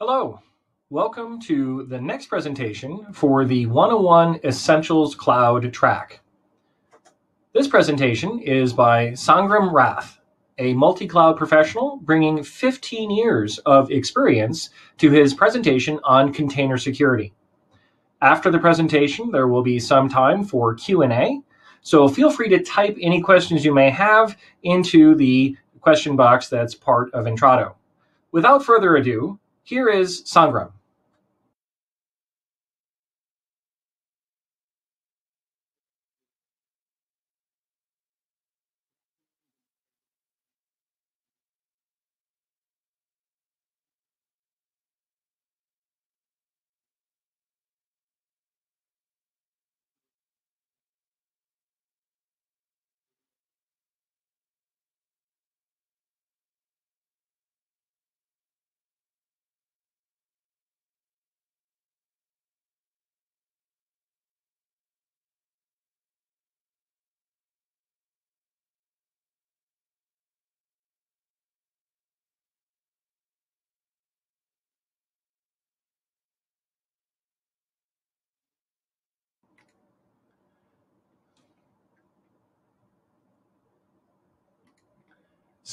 Hello, welcome to the next presentation for the 101 Essentials Cloud track. This presentation is by Sangram Rath, a multi-cloud professional bringing 15 years of experience to his presentation on container security. After the presentation, there will be some time for Q&A, so feel free to type any questions you may have into the question box that's part of Intrado. Without further ado, here is Sangram.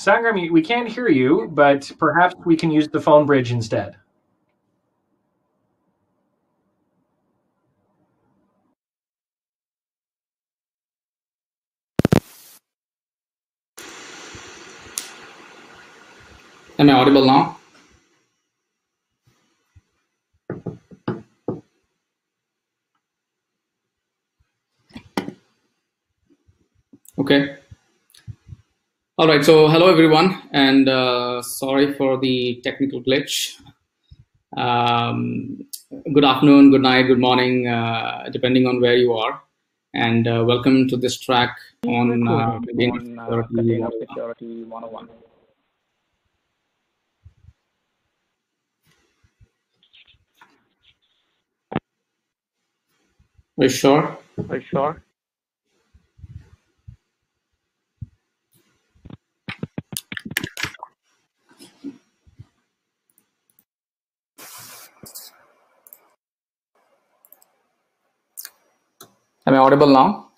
Sangram, we can't hear you, but perhaps we can use the phone bridge instead. Am I audible now? Okay. All right. So hello, everyone, and uh, sorry for the technical glitch. Um, good afternoon, good night, good morning, uh, depending on where you are. And uh, welcome to this track on, uh, container security, security 101. Are you sure? Are you sure? Am I audible now?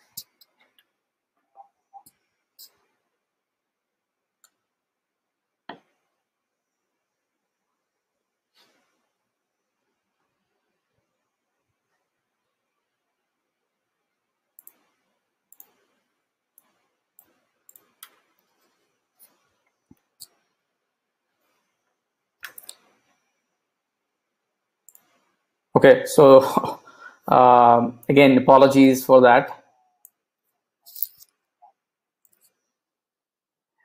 Okay, so um, again, apologies for that.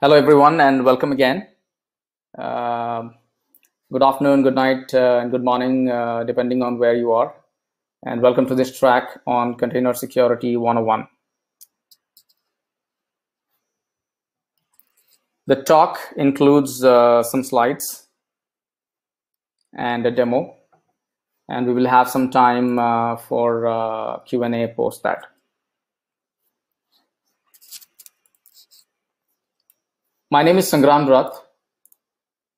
Hello, everyone, and welcome again. Uh, good afternoon, good night, uh, and good morning, uh, depending on where you are. And welcome to this track on Container Security 101. The talk includes uh, some slides and a demo and we will have some time uh, for uh, Q&A post that. My name is Sangram Rath,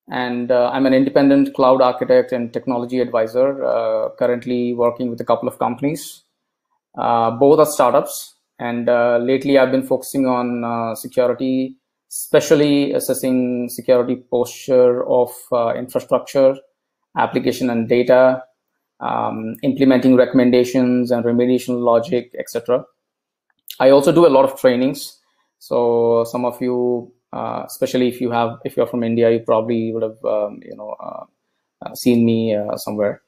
and uh, I'm an independent cloud architect and technology advisor, uh, currently working with a couple of companies. Uh, both are startups, and uh, lately I've been focusing on security, especially assessing security posture of infrastructure, application and data, um, implementing recommendations and remediation logic, etc. I also do a lot of trainings. So some of you, uh, especially if you have, if you're from India, you probably would have, um, you know, uh, uh seen me uh, somewhere.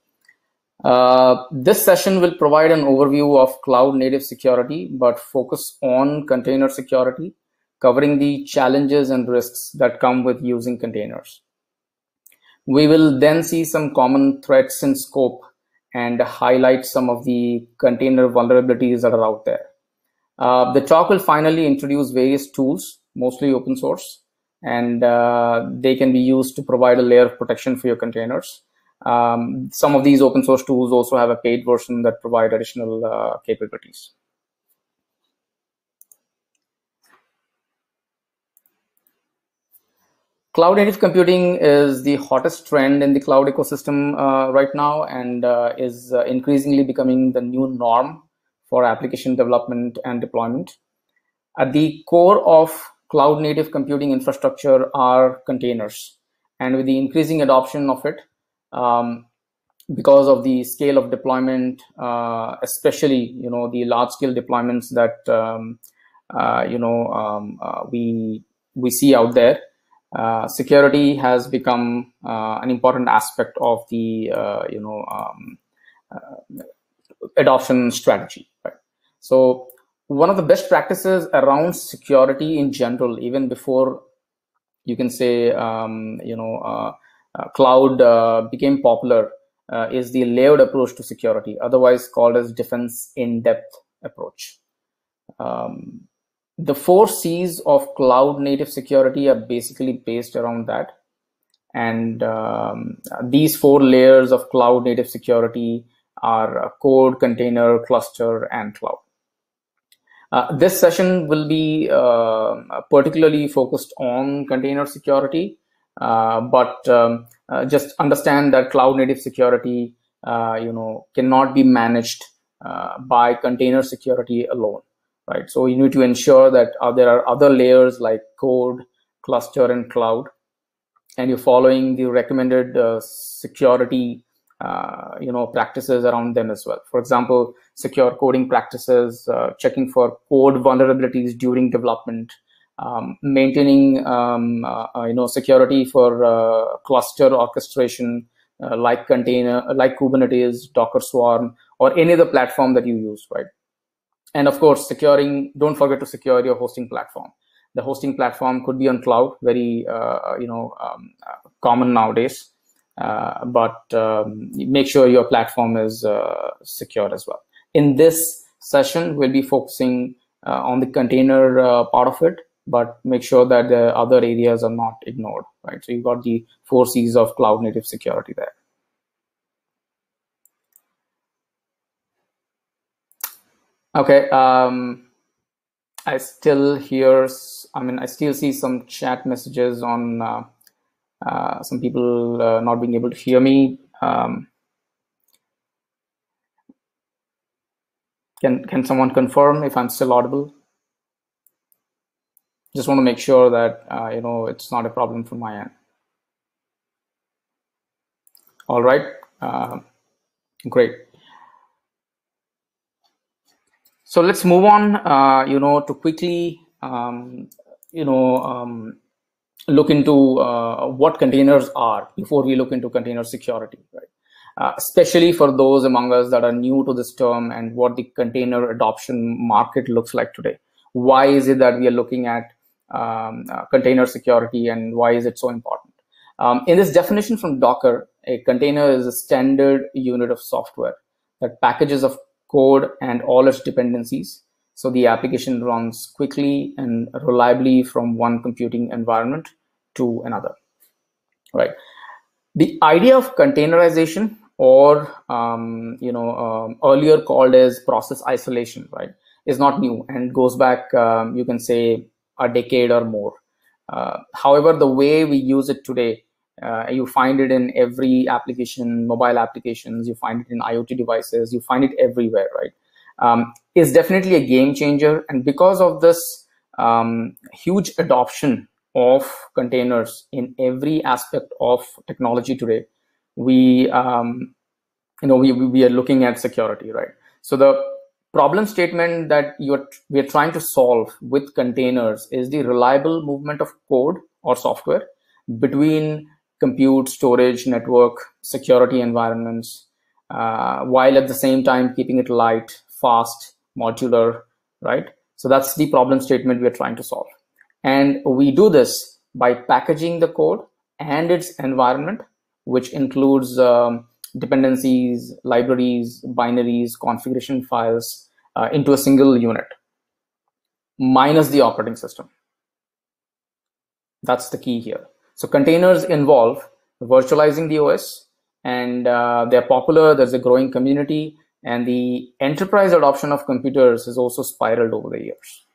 Uh, this session will provide an overview of cloud native security, but focus on container security, covering the challenges and risks that come with using containers. We will then see some common threats in scope and highlight some of the container vulnerabilities that are out there. Uh, the talk will finally introduce various tools, mostly open source, and uh, they can be used to provide a layer of protection for your containers. Um, some of these open source tools also have a paid version that provide additional uh, capabilities. Cloud native computing is the hottest trend in the cloud ecosystem uh, right now and uh, is uh, increasingly becoming the new norm for application development and deployment. At the core of cloud native computing infrastructure are containers. And with the increasing adoption of it, um, because of the scale of deployment, uh, especially you know the large scale deployments that um, uh, you know um, uh, we we see out there, uh, security has become uh, an important aspect of the uh, you know um, adoption strategy. Right? So one of the best practices around security in general, even before you can say um, you know cloud became popular uh, is the layered approach to security, otherwise called as defense in-depth approach. Um, the four C's of cloud native security are basically based around that. And um, these four layers of cloud native security are code, container, cluster, and cloud. Uh, this session will be uh, particularly focused on container security, uh, but um, uh, just understand that cloud native security, uh, you know, cannot be managed by container security alone, right? So you need to ensure that there are other layers like code, cluster, and cloud, and you're following the recommended security uh, you know practices around them as well. For example secure coding practices uh, checking for code vulnerabilities during development um, maintaining um, uh, uh, you know security for uh, cluster orchestration uh, like container like kubernetes docker swarm or any other platform that you use right and of course securing don't forget to secure your hosting platform the hosting platform could be on cloud very uh, you know um, common nowadays uh, but um, make sure your platform is secure as well in this session we'll be focusing on the container part of it but make sure that the other areas are not ignored, right? So you've got the four C's of cloud native security there. Okay, um, I still hear, I mean, I still see some chat messages on uh, uh, some people uh, not being able to hear me. Um, can, can someone confirm if I'm still audible? just want to make sure that uh, you know it's not a problem from my end all right uh, great so let's move on uh, you know to quickly um, you know um, look into uh, what containers are before we look into container security right uh, especially for those among us that are new to this term and what the container adoption market looks like today why is it that we are looking at um, uh, container security and why is it so important. Um, in this definition from Docker, a container is a standard unit of software that packages of code and all its dependencies. So the application runs quickly and reliably from one computing environment to another, right? The idea of containerization or, um, you know, um, earlier called as process isolation, right, is not new and goes back, um, you can say, a decade or more. Uh, however, the way we use it today, uh, you find it in every application, mobile applications, you find it in IoT devices, you find it everywhere, right? Um, is definitely a game changer. And because of this um, huge adoption of containers in every aspect of technology today, we, um, you know, we, we are looking at security, right? So the problem statement that you're we're trying to solve with containers is the reliable movement of code or software between compute, storage, network, security environments, uh, while at the same time keeping it light, fast, modular, right? So that's the problem statement we're trying to solve. And we do this by packaging the code and its environment, which includes um, dependencies, libraries, binaries, configuration files, uh, into a single unit minus the operating system. That's the key here. So containers involve virtualizing the OS and uh, they're popular. There's a growing community and the enterprise adoption of computers has also spiraled over the years.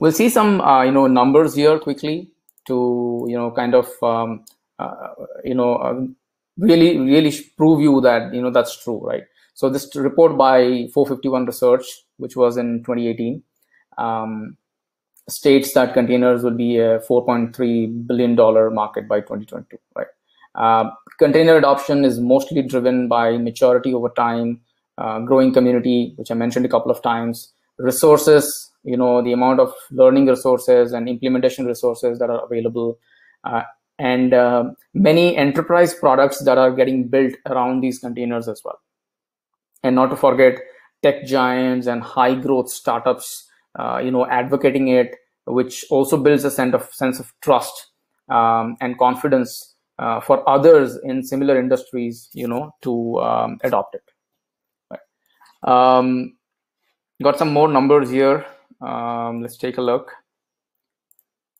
We'll see some uh, you know numbers here quickly to you know kind of um, uh, you know um, really really prove you that you know that's true right so this report by 451 research which was in 2018 um, states that containers will be a 4.3 billion dollar market by 2022 right? Uh, container adoption is mostly driven by maturity over time uh, growing community which i mentioned a couple of times resources you know the amount of learning resources and implementation resources that are available uh, and uh, many enterprise products that are getting built around these containers as well. And not to forget tech giants and high growth startups uh, you know advocating it which also builds a sense of sense of trust um, and confidence uh, for others in similar industries you know to um, adopt it right. um, got some more numbers here um, let's take a look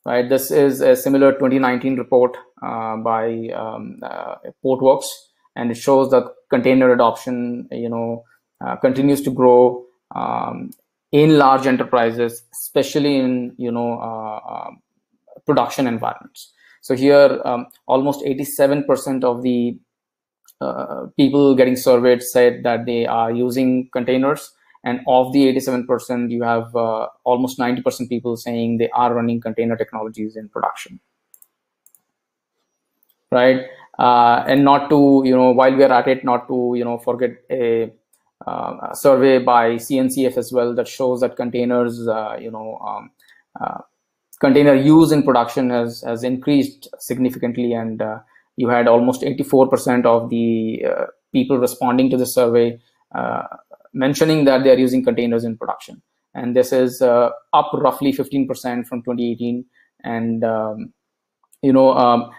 right this is a similar 2019 report uh, by um, uh, portworx and it shows that container adoption you know uh, continues to grow um, in large enterprises, especially in you know uh, uh, production environments. So here, um, almost 87% of the uh, people getting surveyed said that they are using containers, and of the 87%, you have uh, almost 90% people saying they are running container technologies in production. Right, uh, and not to you know while we are at it, not to you know forget a uh, survey by CNCF as well that shows that containers, uh, you know, um, uh, container use in production has has increased significantly, and uh, you had almost 84% of the people responding to the survey mentioning that they are using containers in production, and this is up roughly 15% from 2018, and um, you know. Um,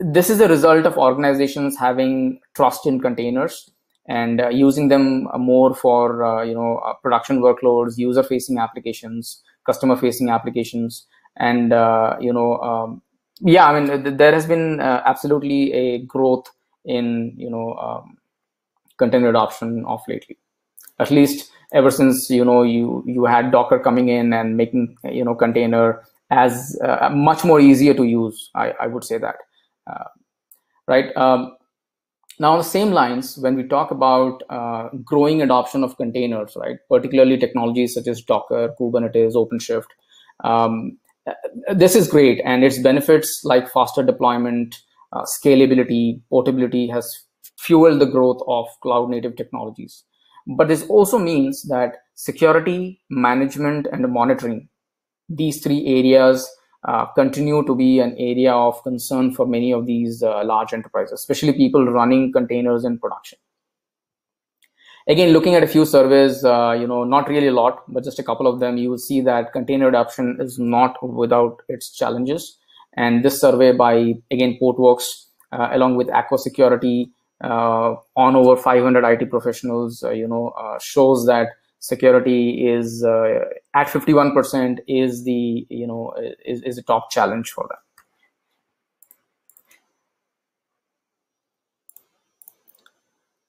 this is a result of organizations having trust in containers and uh, using them more for uh, you know uh, production workloads user facing applications customer facing applications and uh, you know um, yeah i mean th- there has been uh, absolutely a growth in you know um, container adoption of lately. At least ever since you know you you had docker coming in and making you know container as uh, much more easier to use i, I would say that right? Um, now, on the same lines, when we talk about uh, growing adoption of containers, right, particularly technologies such as Docker, Kubernetes, OpenShift, um, this is great, and its benefits like faster deployment, uh, scalability, portability has fueled the growth of cloud native technologies. But this also means that security, management, and monitoring, these three areas uh, continue to be an area of concern for many of these uh, large enterprises, especially people running containers in production. Again, looking at a few surveys, uh, you know, not really a lot, but just a couple of them, you will see that container adoption is not without its challenges. And this survey by, again, Portworx, uh, along with Aqua Security, uh, on over 500 IT professionals, you know, shows that security is uh, at 51% is the you know is, is a top challenge for them.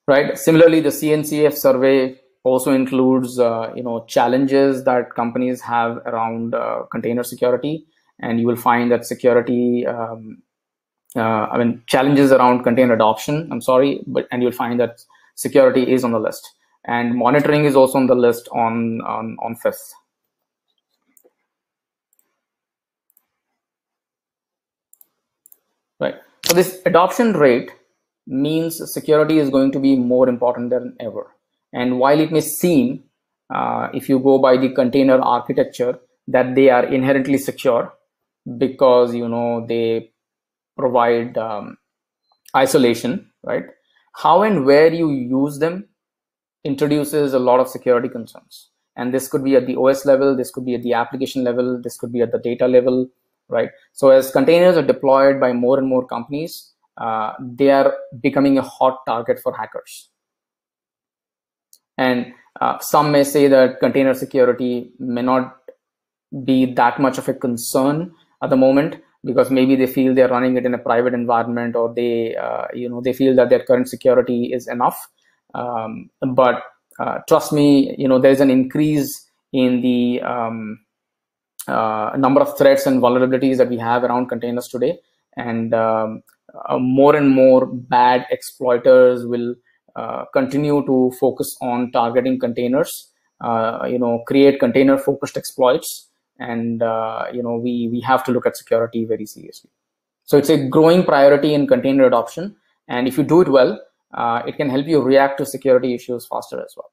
Right? Similarly the cncf survey also includes uh, you know challenges that companies have around uh, container security. And you will find that security um, uh, i mean challenges around container adoption. I'm sorry but and you'll find that security is on the list and monitoring is also on the list on on, on fifth right. So this adoption rate means security is going to be more important than ever. And while it may seem uh, if you go by the container architecture that they are inherently secure because you know they provide um, isolation right? How and where you use them introduces a lot of security concerns. And this could be at the OS level, this could be at the application level, this could be at the data level, right? So as containers are deployed by more and more companies, uh, they are becoming a hot target for hackers. And uh, some may say that container security may not be that much of a concern at the moment because maybe they feel they're running it in a private environment or they, uh, you know, they feel that their current security is enough um, but uh, trust me, you know, there's an increase in the um, uh, number of threats and vulnerabilities that we have around containers today, and um, uh, more and more bad exploiters will uh, continue to focus on targeting containers. Uh, you know, create container-focused exploits, and uh, you know, we we have to look at security very seriously. So it's a growing priority in container adoption, and if you do it well, uh, it can help you react to security issues faster as well.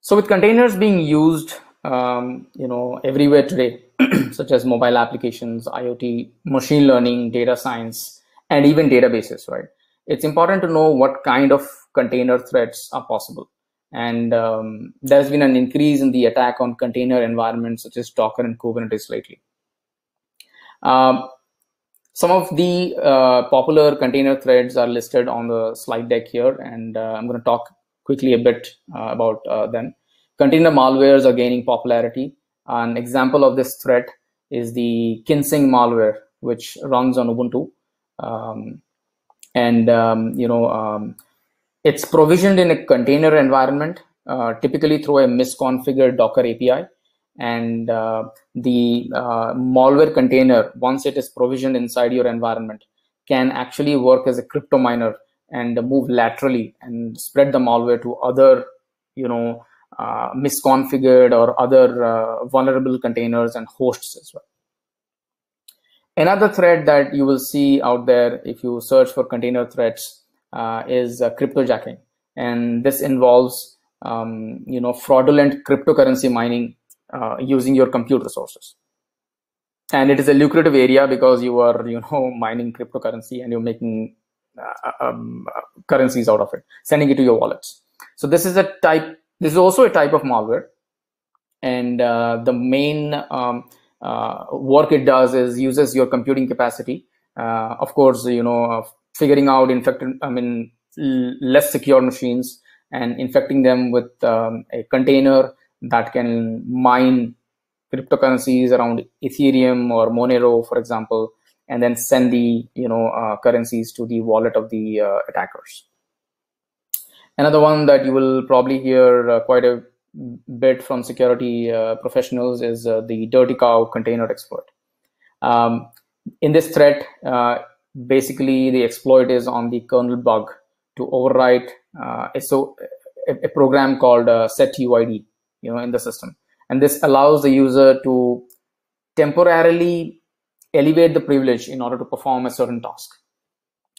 So with containers being used, um, you know, everywhere today, such as mobile applications, IoT, machine learning, data science, and even databases, right? It's important to know what kind of container threats are possible. And um, there's been an increase in the attack on container environments such as Docker and Kubernetes lately. Um, some of the uh, popular container threads are listed on the slide deck here, and uh, I'm going to talk quickly a bit uh, about uh, them. Container malwares are gaining popularity. An example of this threat is the Kinsing malware, which runs on Ubuntu. Um, and, um, you know, um, it's provisioned in a container environment, uh, typically through a misconfigured Docker API. And uh, the uh, malware container, once it is provisioned inside your environment, can actually work as a crypto miner and move laterally and spread the malware to other, you know, uh, misconfigured or other uh, vulnerable containers and hosts as well. Another threat that you will see out there if you search for container threats is uh, cryptojacking, and this involves um, you know fraudulent cryptocurrency mining uh, using your compute resources. And it is a lucrative area because you are you know mining cryptocurrency and you're making uh, um, currencies out of it, sending it to your wallets. So this is a type this is also a type of malware. And uh, the main um, uh, work it does is uses your computing capacity. Uh, of course, you know, figuring out infected, I mean, less secure machines and infecting them with um, a container that can mine cryptocurrencies around Ethereum or Monero, for example, and then send the you know uh, currencies to the wallet of the uh, attackers. Another one that you will probably hear uh, quite a bit from security uh, professionals is uh, the dirty cow container exploit. Um, in this threat, uh, basically the exploit is on the kernel bug to overwrite uh, a, so, a, a, program called uh, setuid, you know, in the system. And this allows the user to temporarily elevate the privilege in order to perform a certain task.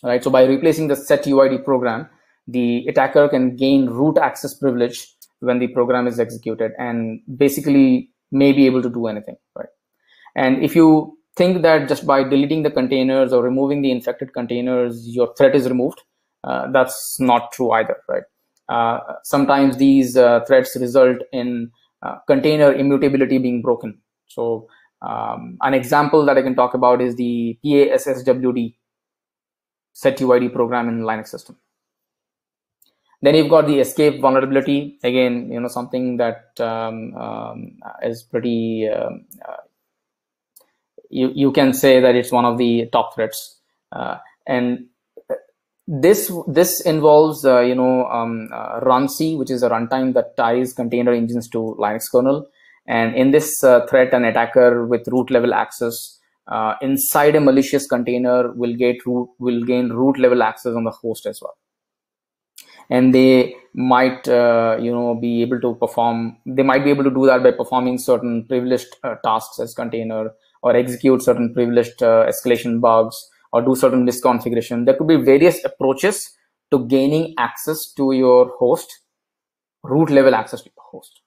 Right. So by replacing the setuid program, the attacker can gain root access privilege when the program is executed and basically may be able to do anything, right? And if you think that just by deleting the containers or removing the infected containers, your threat is removed, uh, that's not true either, right? Uh, sometimes these uh, threats result in uh, container immutability being broken. So um, an example that I can talk about is the PASSWD setuid program in Linux system. Then you've got the escape vulnerability. Again, you know, something that um, um, is pretty, um, uh, you, you can say that it's one of the top threats. Uh, and this this involves, uh, you know, um, uh, runC, which is a runtime that ties container engines to Linux kernel. And in this uh, threat, an attacker with root level access uh, inside a malicious container will get root will gain root level access on the host as well and they might uh, you know be able to perform they might be able to do that by performing certain privileged tasks as container or execute certain privileged uh, escalation bugs or do certain misconfiguration. There could be various approaches to gaining access to your host root level access to your host.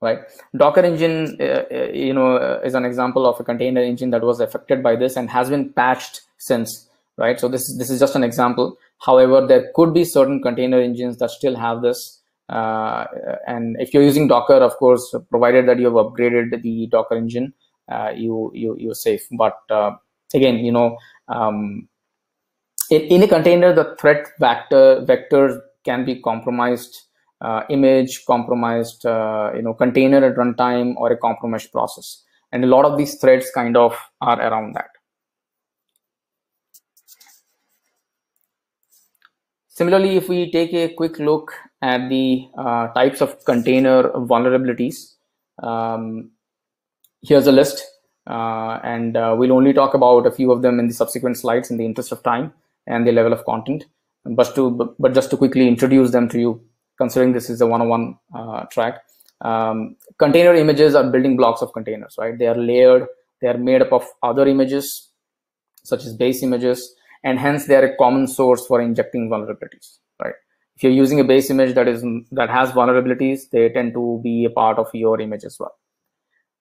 Right? Docker engine uh, uh, you know uh, is an example of a container engine that was affected by this and has been patched since right? So this this is just an example. However, there could be certain container engines that still have this. Uh, and if you're using Docker, of course, provided that you have upgraded the Docker engine, uh, you, you, you're safe. But uh, again, you know, um, in, in, a container, the threat vector vector can be compromised uh, image, compromised, uh, you know, container at runtime or a compromised process. And a lot of these threads kind of are around that. Similarly, if we take a quick look at the uh, types of container vulnerabilities, um, here's a list, uh, and uh, we'll only talk about a few of them in the subsequent slides in the interest of time and the level of content. But to but just to quickly introduce them to you, considering this is a one-on-one uh, track, um, container images are building blocks of containers, right? They are layered, they are made up of other images, such as base images, and hence they are a common source for injecting vulnerabilities? If you're using a base image that is that has vulnerabilities, they tend to be a part of your image as well.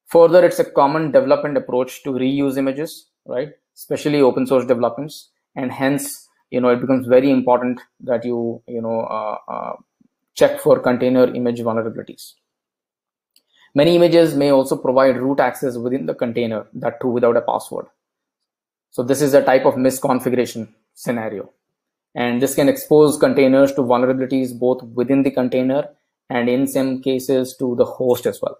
Further, it's a common development approach to reuse images, right? Especially open source developments, and hence, you know, it becomes very important that you, you know, uh, uh, check for container image vulnerabilities. Many images may also provide root access within the container, that too without a password. So this is a type of misconfiguration scenario. And this can expose containers to vulnerabilities both within the container and in some cases to the host as well.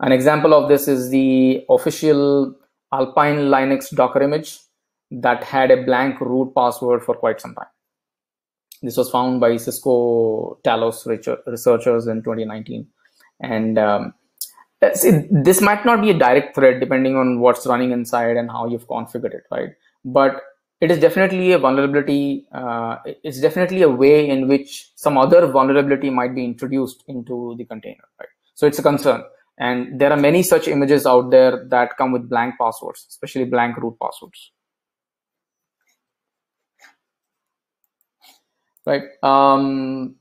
An example of this is the official Alpine Linux Docker image that had a blank root password for quite some time. This was found by Cisco Talos researchers in 2019 and um, see, this might not be a direct threat depending on what's running inside and how you've configured it right but it is definitely a vulnerability uh, it's definitely a way in which some other vulnerability might be introduced into the container right? So it's a concern. And there are many such images out there that come with blank passwords especially blank root passwords. Right um,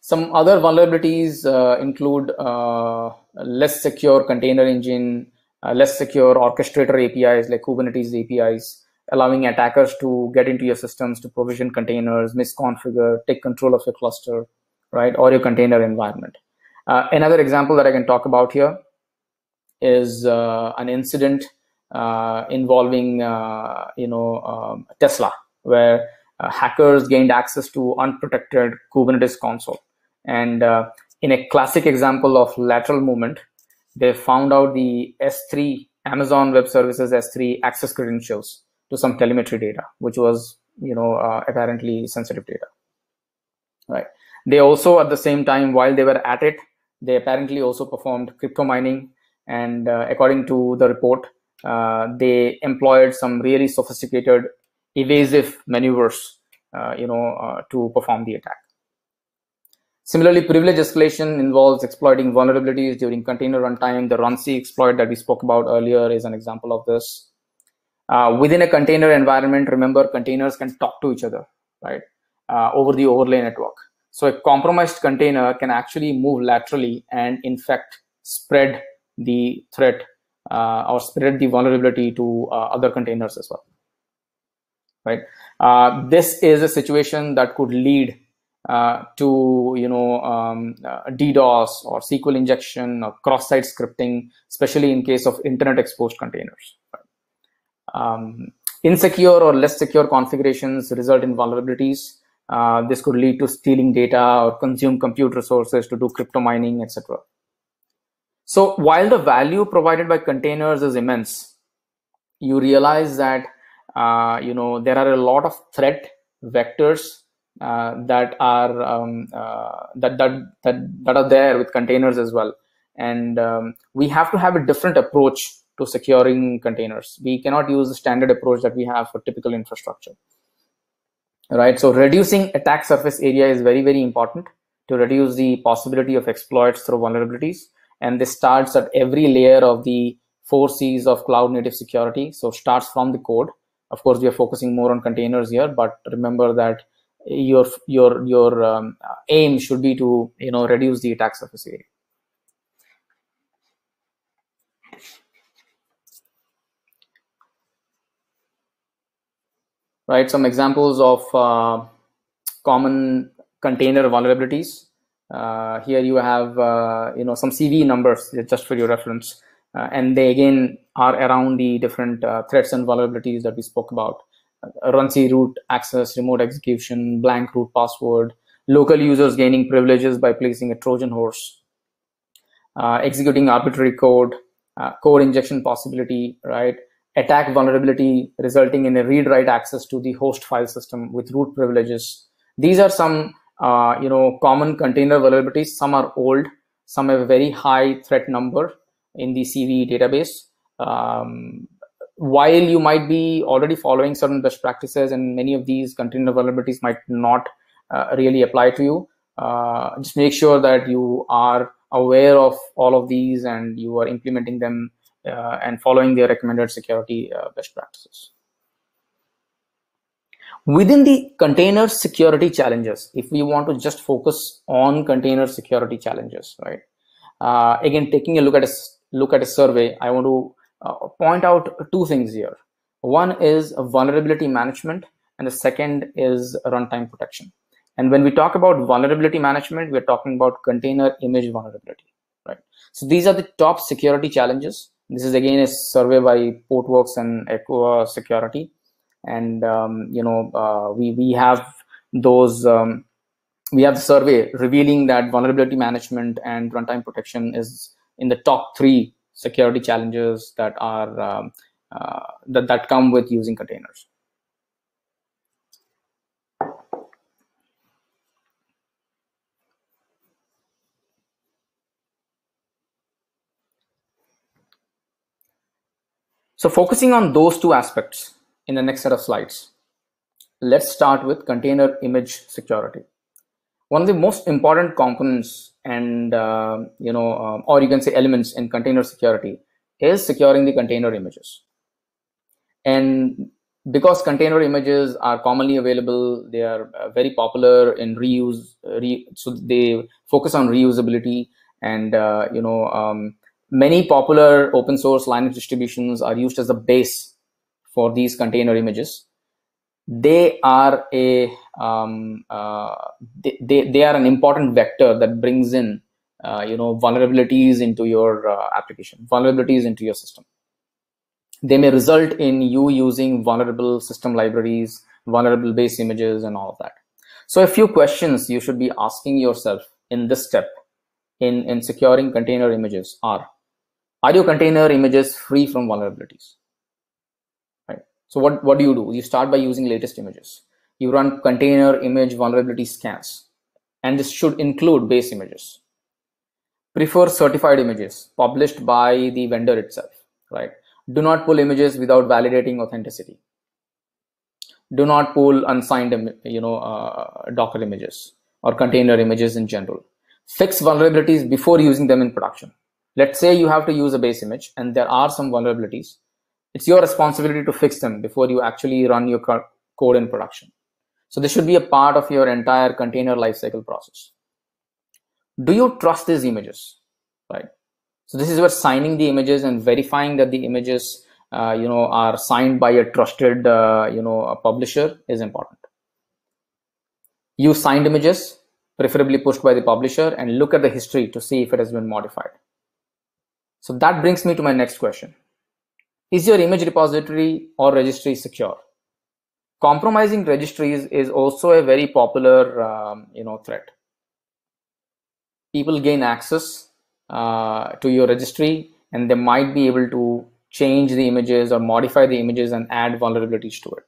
some other vulnerabilities uh, include uh, less secure container engine, uh, less secure orchestrator APIs like Kubernetes APIs, allowing attackers to get into your systems to provision containers, misconfigure, take control of your cluster, right, or your container environment. Uh, another example that I can talk about here is uh, an incident uh, involving, you know, um, Tesla, where hackers gained access to unprotected Kubernetes console and uh, in a classic example of lateral movement, they found out the S3 Amazon Web Services S3 access credentials to some telemetry data, which was you know uh, apparently sensitive data. Right. They also at the same time, while they were at it, they apparently also performed crypto mining, and uh, according to the report, uh, they employed some really sophisticated evasive maneuvers, uh, you know, uh, to perform the attack. Similarly, privilege escalation involves exploiting vulnerabilities during container runtime. The runc exploit that we spoke about earlier is an example of this. Uh, within a container environment, remember containers can talk to each other, right, uh, over the overlay network. So a compromised container can actually move laterally and in fact spread the threat uh, or spread the vulnerability to uh, other containers as well, right? Uh, this is a situation that could lead uh, to you know um, DDoS or SQL injection or cross-site scripting, especially in case of internet exposed containers. Um, insecure or less secure configurations result in vulnerabilities. Uh, this could lead to stealing data or consume compute resources to do crypto mining, etc. So while the value provided by containers is immense, you realize that uh, you know there are a lot of threat vectors uh, that are um, uh, that, that that that are there with containers as well and um, we have to have a different approach to securing containers. We cannot use the standard approach that we have for typical infrastructure. Right? So reducing attack surface area is very very important to reduce the possibility of exploits through vulnerabilities. And this starts at every layer of the four c's of cloud native security. So starts from the code. Of course we are focusing more on containers here but remember that your your your um, aim should be to you know reduce the attack surface area right? Some examples of uh, common container vulnerabilities. Uh, here you have uh, you know some cv numbers just for your reference. Uh, and they again are around the different uh, threats and vulnerabilities that we spoke about. Runc root access, remote execution, blank root password, local users gaining privileges by placing a Trojan horse, uh, executing arbitrary code, uh, code injection possibility, right? Attack vulnerability resulting in a read-write access to the host file system with root privileges, These are some uh, you know common container vulnerabilities. Some are old, some have a very high threat number in the CVE database. Um, while you might be already following certain best practices, and many of these container vulnerabilities might not uh, really apply to you, uh, just make sure that you are aware of all of these and you are implementing them and following their recommended security uh, best practices. Within the container security challenges, if we want to just focus on container security challenges, right? Uh, again, taking a look at a look at a survey, I want to uh, point out two things here. One is vulnerability management, and the second is runtime protection. And when we talk about vulnerability management, we're talking about container image vulnerability, right? So these are the top security challenges. This is again a survey by Portworx and Aqua Security and um, you know uh, we we have those um, we have the survey revealing that vulnerability management and runtime protection is in the top three security challenges that are um, uh, that that come with using containers. So focusing on those two aspects, in the next set of slides. Let's start with container image security. One of the most important components and, uh, you know, um, or you can say elements in container security is securing the container images. And because container images are commonly available, they are uh, very popular in reuse, uh, re so they focus on reusability and, uh, you know, um, many popular open source Linux distributions are used as a base for these container images. They are a um, uh, they, they, they are an important vector that brings in uh, you know vulnerabilities into your uh, application vulnerabilities into your system. They may result in you using vulnerable system libraries vulnerable base images and all of that. So a few questions you should be asking yourself in this step in in securing container images are are your container images free from vulnerabilities Right. so what, what do you do? You start by using latest images. You run container image vulnerability scans. And this should include base images. Prefer certified images published by the vendor itself, right? Do not pull images without validating authenticity. Do not pull unsigned, you know, uh, Docker images or container images in general. Fix vulnerabilities before using them in production. Let's say you have to use a base image and there are some vulnerabilities it's your responsibility to fix them before you actually run your code in production. So this should be a part of your entire container lifecycle process. Do you trust these images, right? So this is where signing the images and verifying that the images, uh, you know, are signed by a trusted, uh, you know, a publisher is important. Use signed images, preferably pushed by the publisher, and look at the history to see if it has been modified. So that brings me to my next question. Is your image repository or registry secure? Compromising registries is also a very popular um, you know, threat. People gain access uh, to your registry and they might be able to change the images or modify the images and add vulnerabilities to it.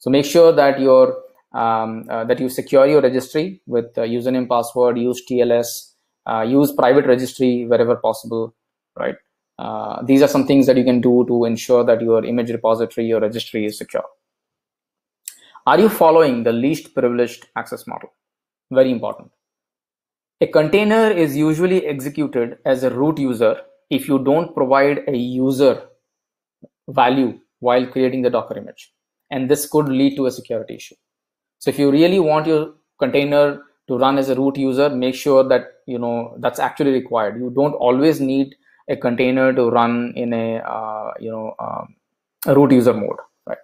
So make sure that your um, uh, that you secure your registry with uh, username, password, use TLS, uh, use private registry wherever possible, right? Uh, these are some things that you can do to ensure that your image repository, your registry is secure. Are you following the least privileged access model? Very important. A container is usually executed as a root user if you don't provide a user value while creating the Docker image. And this could lead to a security issue. So if you really want your container to run as a root user, make sure that you know that's actually required. You don't always need a container to run in a uh, you know um, a root user mode right?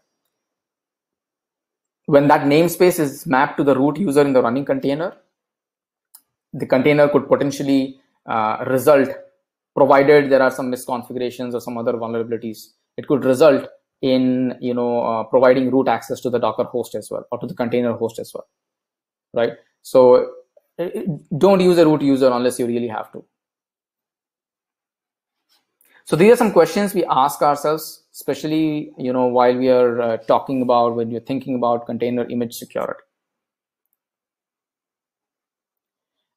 When that namespace is mapped to the root user in the running container the container could potentially uh, result provided there are some misconfigurations or some other vulnerabilities it could result in you know uh, providing root access to the docker host as well or to the container host as well right? So don't use a root user unless you really have to so these are some questions we ask ourselves, especially you know while we are uh, talking about when you're thinking about container image security.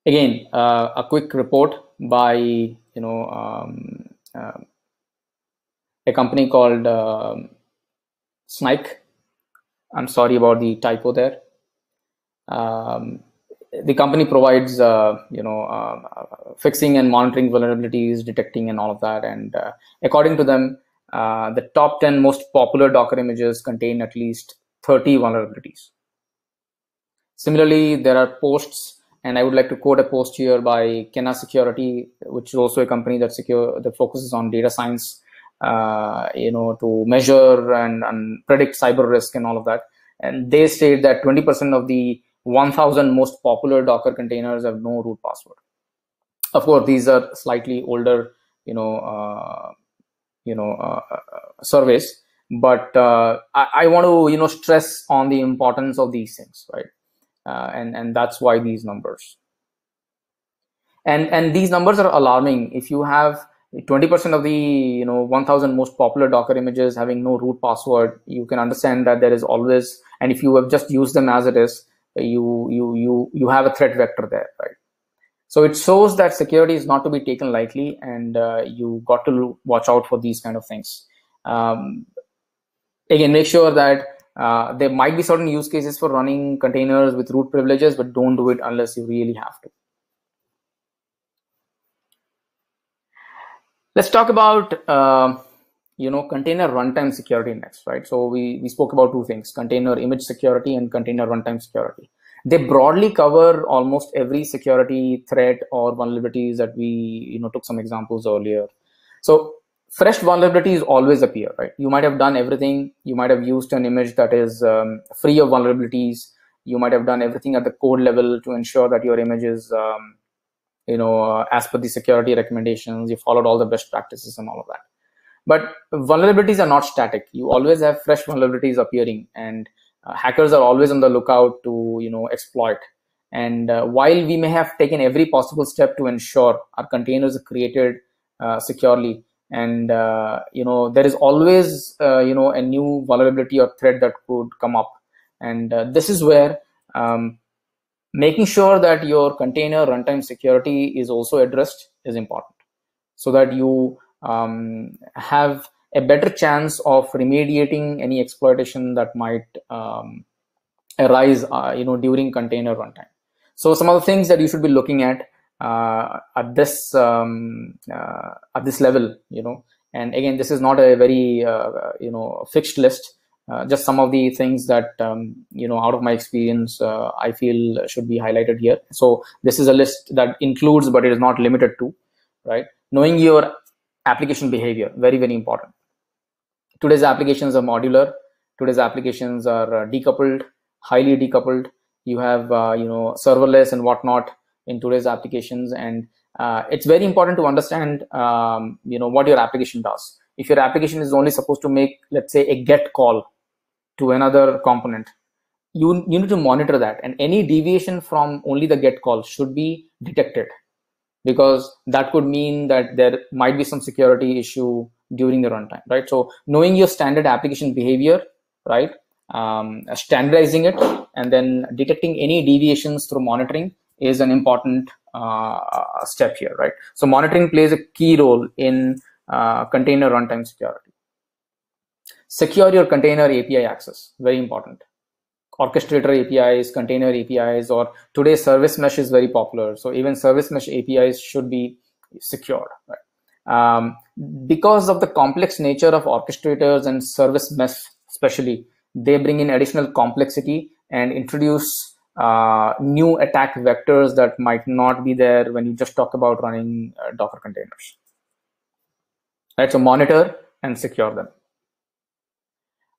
again, uh, a quick report by you know um, uh, a company called uh, Snyk. I'm sorry about the typo there. Um, the company provides uh, you know uh, fixing and monitoring vulnerabilities, detecting and all of that. And uh, according to them, uh, the top 10 most popular Docker images contain at least 30 vulnerabilities. Similarly, there are posts and I would like to quote a post here by Kenna Security, which is also a company that secure that focuses on data science, uh, you know, to measure and, and predict cyber risk and all of that. And they state that 20% of the 1,000 most popular Docker containers have no root password. Of course, these are slightly older, you know, uh, you know, uh, uh surveys, but uh, I, I want to, you know, stress on the importance of these things, right? uh, and and that's why these numbers and and these numbers are alarming if you have 20% of the you know 1000 most popular docker images having no root password you can understand that there is always and if you have just used them as it is you you you you have a threat vector there right so it shows that security is not to be taken lightly and uh, you got to watch out for these kind of things um, again make sure that uh, there might be certain use cases for running containers with root privileges, but don't do it unless you really have to. Let's talk about uh, you know container runtime security next, right? So we we spoke about two things: container image security and container runtime security. They broadly cover almost every security threat or vulnerabilities that we you know took some examples earlier. So fresh vulnerabilities always appear, right? You might have done everything. You might have used an image that is um, free of vulnerabilities. You might have done everything at the code level to ensure that your image is, um, you know, uh, as per the security recommendations. You followed all the best practices and all of that. But vulnerabilities are not static. You always have fresh vulnerabilities appearing, and uh, hackers are always on the lookout to, you know, exploit. And uh, while we may have taken every possible step to ensure our containers are created uh, securely, and uh, you know there is always uh, you know a new vulnerability or threat that could come up and uh, this is where um, making sure that your container runtime security is also addressed is important so that you um, have a better chance of remediating any exploitation that might um, arise uh, you know during container runtime. So some of the things that you should be looking at uh, at this um, uh, at this level you know and again this is not a very uh, you know fixed list. Uh, just some of the things that um, you know out of my experience uh, i feel should be highlighted here. So this is a list that includes but it is not limited to right? Knowing your application behavior very very important. Today's applications are modular. Today's applications are decoupled highly decoupled. You have you know serverless and whatnot in today's applications and uh, it's very important to understand um, you know what your application does. If your application is only supposed to make let's say a get call to another component you you need to monitor that and any deviation from only the get call should be detected because that could mean that there might be some security issue during the runtime right so knowing your standard application behavior right um, standardizing it and then detecting any deviations through monitoring is an important uh, step here, right? So monitoring plays a key role in uh, container runtime security. Secure your container API access, very important. Orchestrator APIs, container APIs, or today service mesh is very popular. So even service mesh APIs should be secured, right? Um, because of the complex nature of orchestrators and service mesh, especially, they bring in additional complexity and introduce uh, new attack vectors that might not be there when you just talk about running uh, Docker containers. Right, so monitor and secure them.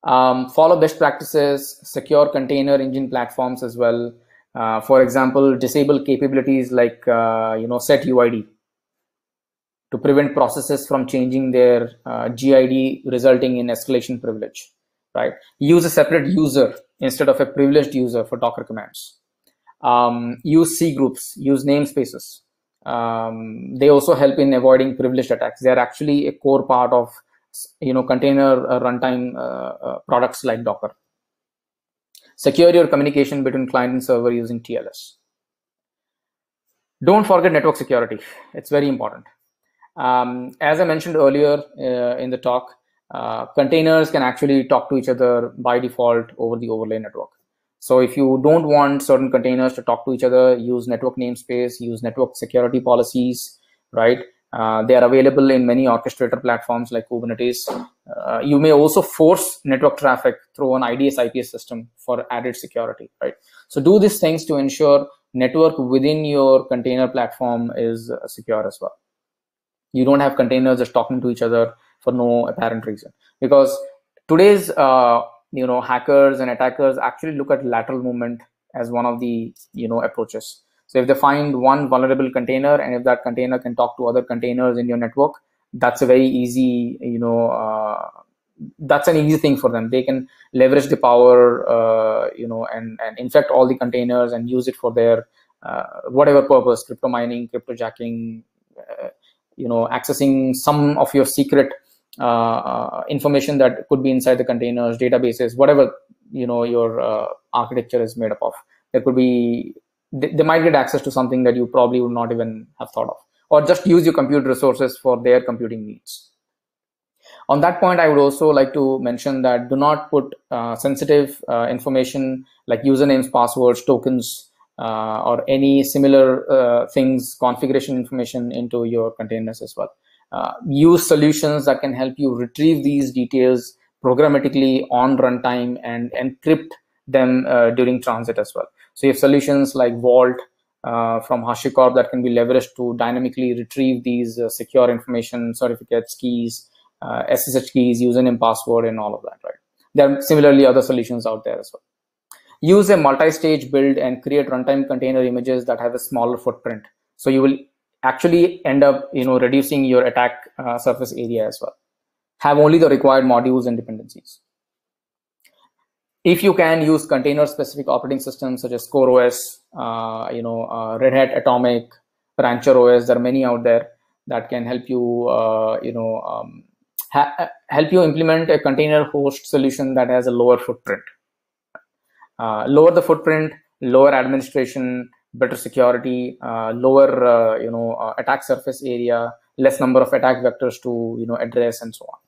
Um, follow best practices, secure container engine platforms as well. Uh, for example, disable capabilities like uh, you know set UID to prevent processes from changing their uh, GID, resulting in escalation privilege. Right, use a separate user instead of a privileged user for Docker commands. Um, use C groups, use namespaces. Um, they also help in avoiding privileged attacks. They are actually a core part of you know container uh, runtime uh, uh, products like Docker. Secure your communication between client and server using TLS. don't forget network security. It's very important. Um, as I mentioned earlier uh, in the talk, uh, containers can actually talk to each other by default over the overlay network. So if you don't want certain containers to talk to each other, use network namespace, use network security policies, right? Uh, they are available in many orchestrator platforms like Kubernetes. Uh, you may also force network traffic through an IDS IPS system for added security, right? So do these things to ensure network within your container platform is uh, secure as well. You don't have containers just talking to each other for no apparent reason because today's uh, you know hackers and attackers actually look at lateral movement as one of the you know approaches so if they find one vulnerable container and if that container can talk to other containers in your network that's a very easy you know uh, that's an easy thing for them they can leverage the power uh, you know and, and infect all the containers and use it for their uh, whatever purpose crypto mining crypto jacking uh, you know accessing some of your secret uh, uh, information that could be inside the containers, databases, whatever you know your architecture is made up of. There could be they, might get access to something that you probably would not even have thought of, or just use your compute resources for their computing needs. On that point, I would also like to mention that do not put uh, sensitive uh, information like usernames, passwords, tokens, uh, or any similar things, configuration information into your containers as well uh, use solutions that can help you retrieve these details programmatically on runtime and encrypt them uh, during transit as well. So you have solutions like Vault uh, from HashiCorp that can be leveraged to dynamically retrieve these uh, secure information, certificates, keys, SSH uh, keys, username, password, and all of that, right? There are similarly other solutions out there as well. Use a multi-stage build and create runtime container images that have a smaller footprint. So you will actually end up you know reducing your attack uh, surface area as well have only the required modules and dependencies if you can use container specific operating systems such as CoreOS, uh, you know, uh, Red Hat Atomic, Rancher OS, there are many out there that can help you, uh, you know, um, help you implement a container host solution that has a lower footprint. Uh, lower the footprint, lower administration, better security, uh, lower uh, you know uh, attack surface area, less number of attack vectors to you know address, and so on.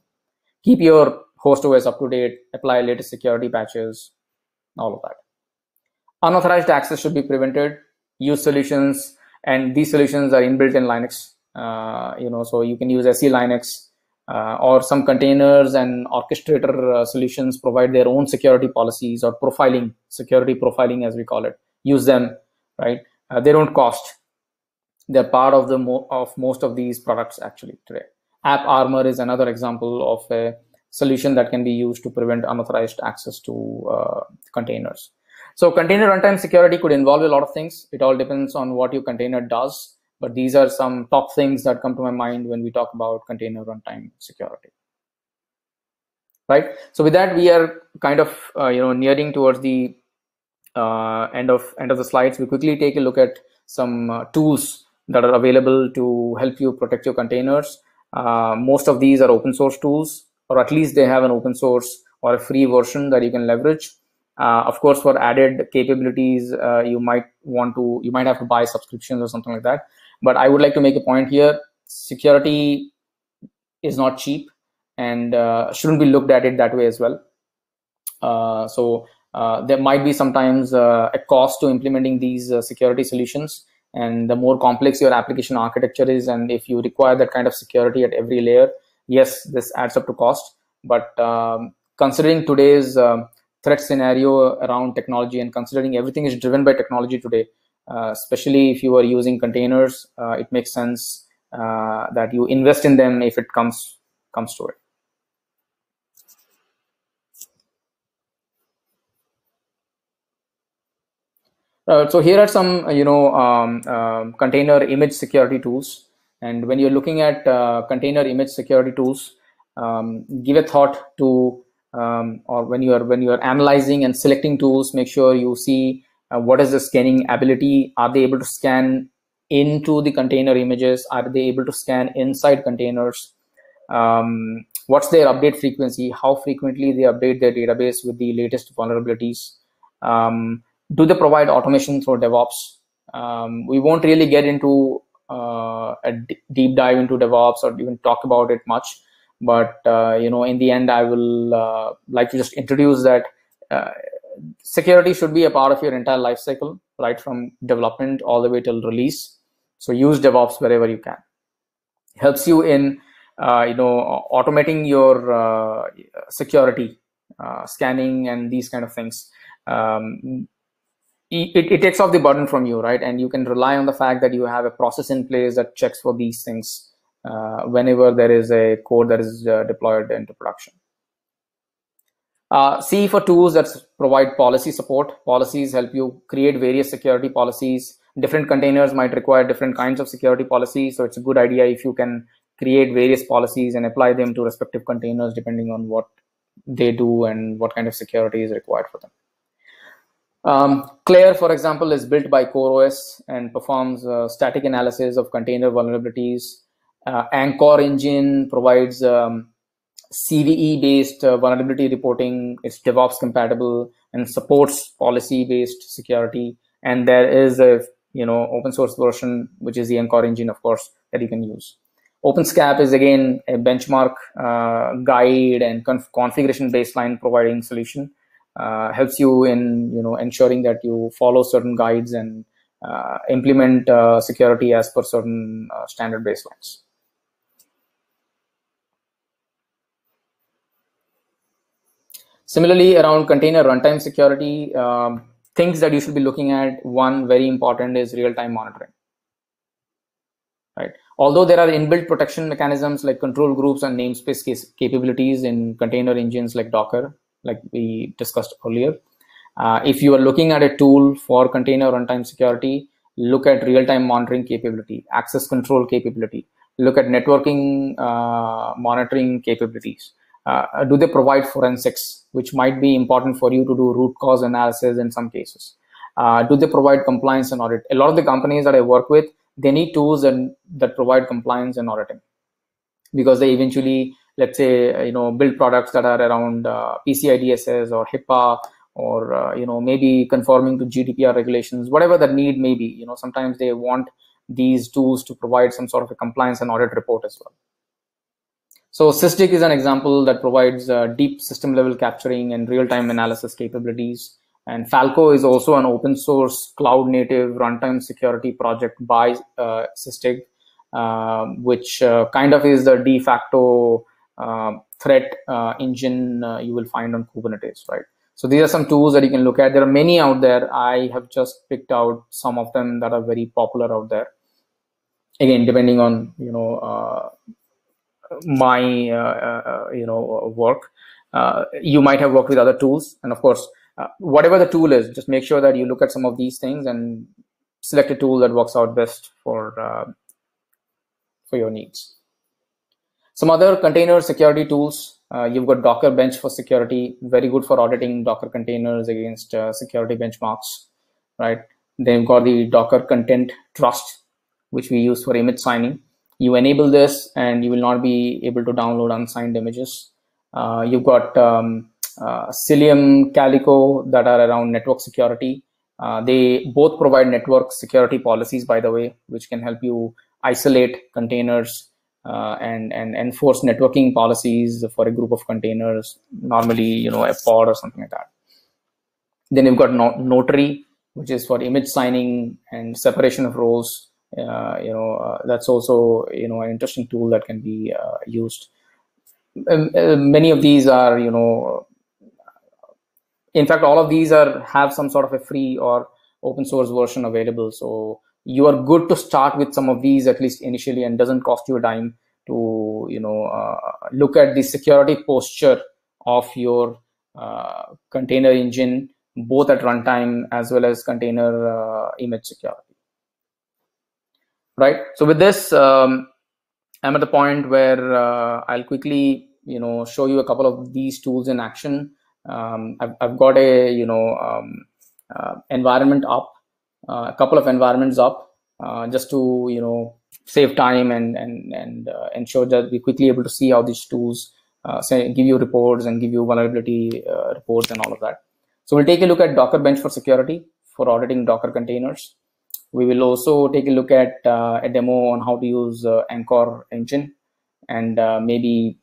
Keep your host OS up to date. Apply latest security patches, all of that. Unauthorized access should be prevented. Use solutions, and these solutions are inbuilt in Linux. Uh, you know, so you can use SELinux. Uh, or some containers and orchestrator uh, solutions provide their own security policies or profiling, security profiling as we call it. Use them right? Uh, they don't cost. They're part of the mo of most of these products actually today. AppArmor is another example of a solution that can be used to prevent unauthorized access to uh, containers. So container runtime security could involve a lot of things. It all depends on what your container does. But these are some top things that come to my mind when we talk about container runtime security. Right. So with that, we are kind of uh, you know nearing towards the uh, end of end of the slides, we quickly take a look at some uh, tools that are available to help you protect your containers. Uh, most of these are open source tools, or at least they have an open source or a free version that you can leverage. Uh, of course, for added capabilities, uh, you might want to you might have to buy subscriptions or something like that. But I would like to make a point here: security is not cheap and uh, shouldn't be looked at it that way as well. so uh, there might be sometimes uh, a cost to implementing these uh, security solutions and the more complex your application architecture is and if you require that kind of security at every layer yes this adds up to cost but um, considering today's um, threat scenario around technology and considering everything is driven by technology today uh, especially if you are using containers uh, it makes sense uh, that you invest in them if it comes comes to it Uh, so here are some, you know, um, um, container image security tools. And when you're looking at uh, container image security tools, um, give a thought to, um, or when you are when you are analyzing and selecting tools, make sure you see uh, what is the scanning ability. Are they able to scan into the container images? Are they able to scan inside containers? Um, what's their update frequency? How frequently they update their database with the latest vulnerabilities? Um, do they provide automation through DevOps? Um, we won't really get into a d- deep dive into DevOps or even talk about it much. But uh, you know, in the end, I will uh, like to just introduce that uh, security should be a part of your entire life cycle, right from development all the way till release. So use DevOps wherever you can. Helps you in uh, you know automating your uh, security uh, scanning and these kind of things. Um, it, it takes off the burden from you, right? And you can rely on the fact that you have a process in place that checks for these things uh, whenever there is a code that is uh, deployed into production. Uh, C for tools that provide policy support. Policies help you create various security policies. Different containers might require different kinds of security policies. So it's a good idea if you can create various policies and apply them to respective containers depending on what they do and what kind of security is required for them. Um, Clair, for example, is built by CoreOS and performs uh, static analysis of container vulnerabilities. Uh, Anchore engine provides um, CVE-based uh, vulnerability reporting. It's DevOps compatible and supports policy-based security. And there is a you know open source version, which is the Anchore engine, of course, that you can use. OpenSCAP is again a benchmark uh, guide and conf configuration baseline providing solution uh, helps you in you know ensuring that you follow certain guides and uh, implement uh, security as per certain uh, standard baselines. Similarly, around container runtime security, um, things that you should be looking at, one very important is real-time monitoring. Right. Although there are inbuilt protection mechanisms like control groups and namespace capabilities in container engines like Docker, like we discussed earlier. Uh, if you are looking at a tool for container runtime security, look at real-time monitoring capability, access control capability, look at networking uh, monitoring capabilities. Uh, do they provide forensics, which might be important for you to do root cause analysis in some cases? Uh, do they provide compliance and audit? A lot of the companies that I work with, they need tools and, that provide compliance and auditing because they eventually let's say you know build products that are around uh, PCI DSS or HIPAA or uh, you know maybe conforming to GDPR regulations, whatever the need may be. You know sometimes they want these tools to provide some sort of a compliance and audit report as well. So Sysdig is an example that provides uh, deep system level capturing and real-time analysis capabilities. And Falco is also an open source cloud native runtime security project by uh, Sysdig, uh, which uh, kind of is the de facto uh, threat uh, engine uh, you will find on Kubernetes, right? So these are some tools that you can look at. There are many out there. I have just picked out some of them that are very popular out there. Again, depending on you know uh, my uh, uh, you know work, you might have worked with other tools, and of course, whatever the tool is, just make sure that you look at some of these things and select a tool that works out best for for your needs. Some other container security tools. Uh, you've got Docker Bench for security, very good for auditing Docker containers against uh, security benchmarks, right? Then you've got the Docker Content Trust, which we use for image signing. You enable this and you will not be able to download unsigned images. Uh, you've got um, uh, Cilium, Calico that are around network security. Uh, they both provide network security policies, by the way, which can help you isolate containers uh, and and enforce networking policies for a group of containers normally you know a pod or something like that. Then you've got notary which is for image signing and separation of roles. Uh, you know uh, that's also you know an interesting tool that can be uh, used. Um, uh, many of these are you know in fact all of these are have some sort of a free or open source version available. So you are good to start with some of these at least initially and doesn't cost you a dime to you know uh, look at the security posture of your uh, container engine both at runtime as well as container uh, image security. Right? So with this um, i'm at the point where uh, i'll quickly you know show you a couple of these tools in action. Um, I've, I've, got a you know um, uh, environment up a couple of environments up uh, just to you know save time and and and uh, ensure that we're quickly able to see how these tools uh, say give you reports and give you vulnerability uh, reports and all of that. So we'll take a look at Docker Bench for security for auditing Docker containers. We will also take a look at uh, a demo on how to use uh, Anchore engine and uh, maybe,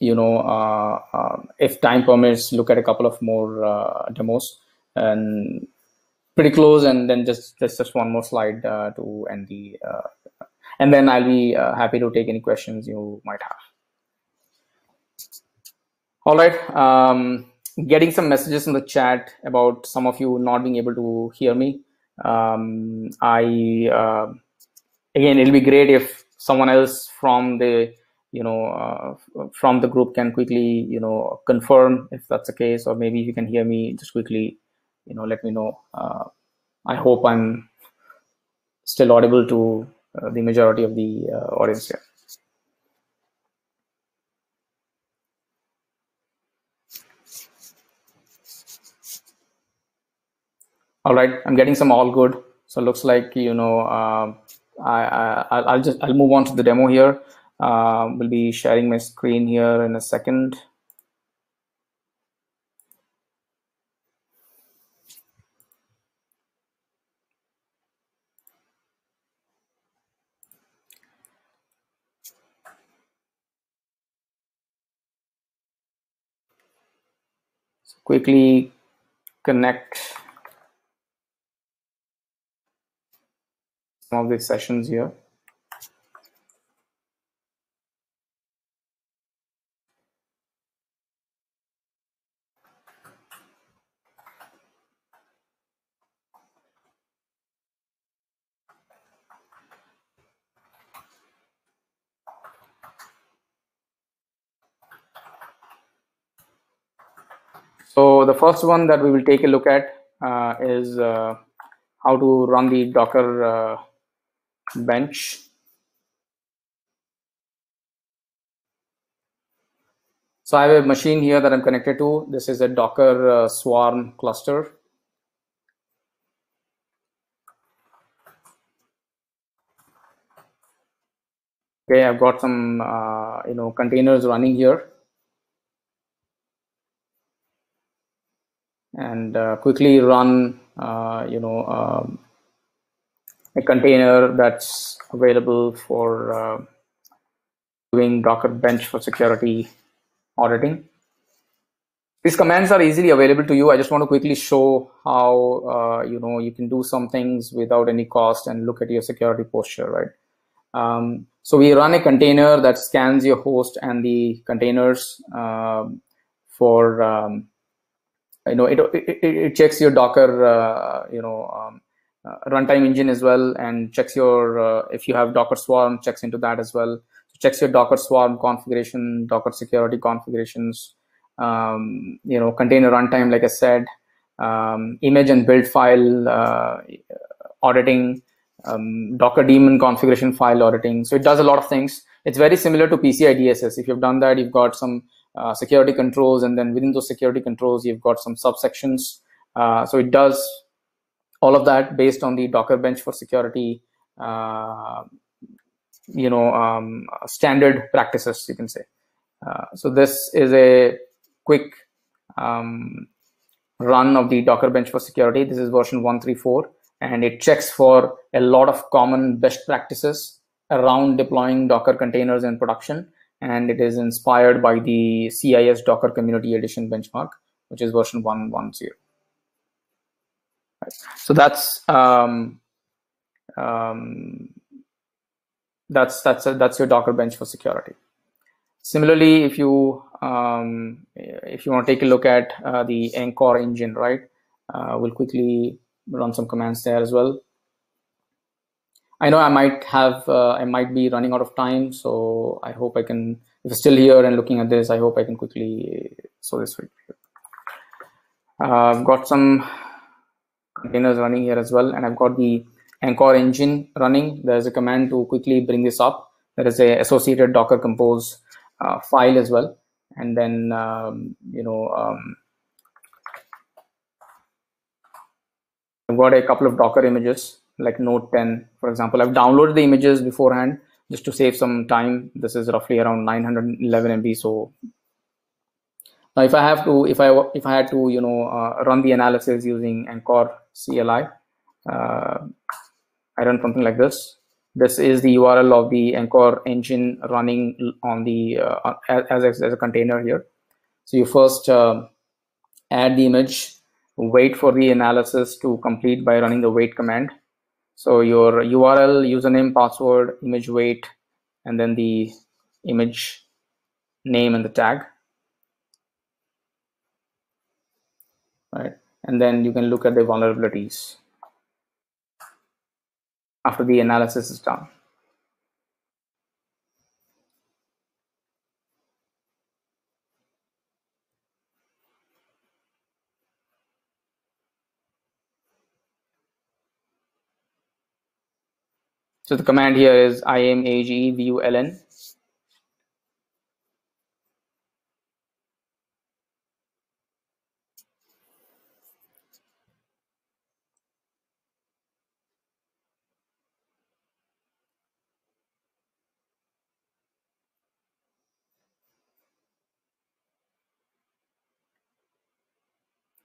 you know, uh, uh, if time permits, look at a couple of more uh, demos and pretty close. And then just, just, just one more slide to end the, and then I'll be happy to take any questions you might have. All right. Um, getting some messages in the chat about some of you not being able to hear me. Um, I uh, again, it'll be great if someone else from the you know uh, from the group can quickly you know confirm if that's the case, or maybe you can hear me, just quickly you know let me know. Uh, I hope I'm still audible to uh, the majority of the uh, audience here. All right, I'm getting some all good. So looks like, you know, uh, I, I, will just, I'll move on to the demo here. Uh, we'll be sharing my screen here in a second. Quickly connect some of these sessions here. So the first one that we will take a look at uh, is uh, how to run the Docker uh, bench. So I have a machine here that I'm connected to. This is a Docker uh, Swarm cluster. Okay I've got some uh, you know containers running here and uh, quickly run uh, you know um, a container that's available for uh, doing Docker Bench for security auditing. These commands are easily available to you. I just want to quickly show how uh, you know you can do some things without any cost and look at your security posture, right? Um, so we run a container that scans your host and the containers um, for um, you know it, it, it, checks your Docker uh, you know um, uh, runtime engine as well and checks your uh, if you have docker swarm checks into that as well. So checks your docker swarm configuration docker security configurations um, you know container runtime like i said um, image and build file uh, auditing um, docker daemon configuration file auditing. So it does a lot of things. It's very similar to pci dss if you've done that you've got some uh, security controls and then within those security controls you've got some subsections uh, so it does all of that based on the Docker bench for security, uh, you know, um, standard practices, you can say. Uh, so this is a quick um, run of the Docker bench for security. This is version 134, and it checks for a lot of common best practices around deploying Docker containers in production. And it is inspired by the CIS Docker Community Edition benchmark, which is version 110. So that's um, um, that's that's a, that's your Docker bench for security. Similarly, if you um, if you want to take a look at uh, the Anchore engine, right? Uh, we'll quickly run some commands there as well. I know I might have uh, I might be running out of time, so I hope I can. If you're still here and looking at this, I hope I can quickly show this. Uh, I've got some containers running here as well and I've got the Anchore engine running. There's a command to quickly bring this up. There is a associated Docker Compose uh, file as well. And then, um, you know, um, I've got a couple of Docker images like Node 10, for example. I've downloaded the images beforehand just to save some time. This is roughly around 911 MB, so now, if I have to, if I if I had to, you know, uh, run the analysis using Anchore CLI, uh, I run something like this. This is the URL of the Anchore engine running on the uh, as, as, a container here. So you first uh, add the image, wait for the analysis to complete by running the wait command. So your URL, username, password, image wait, and then the image name and the tag. Right, and then you can look at the vulnerabilities after the analysis is done. So the command here is image vuln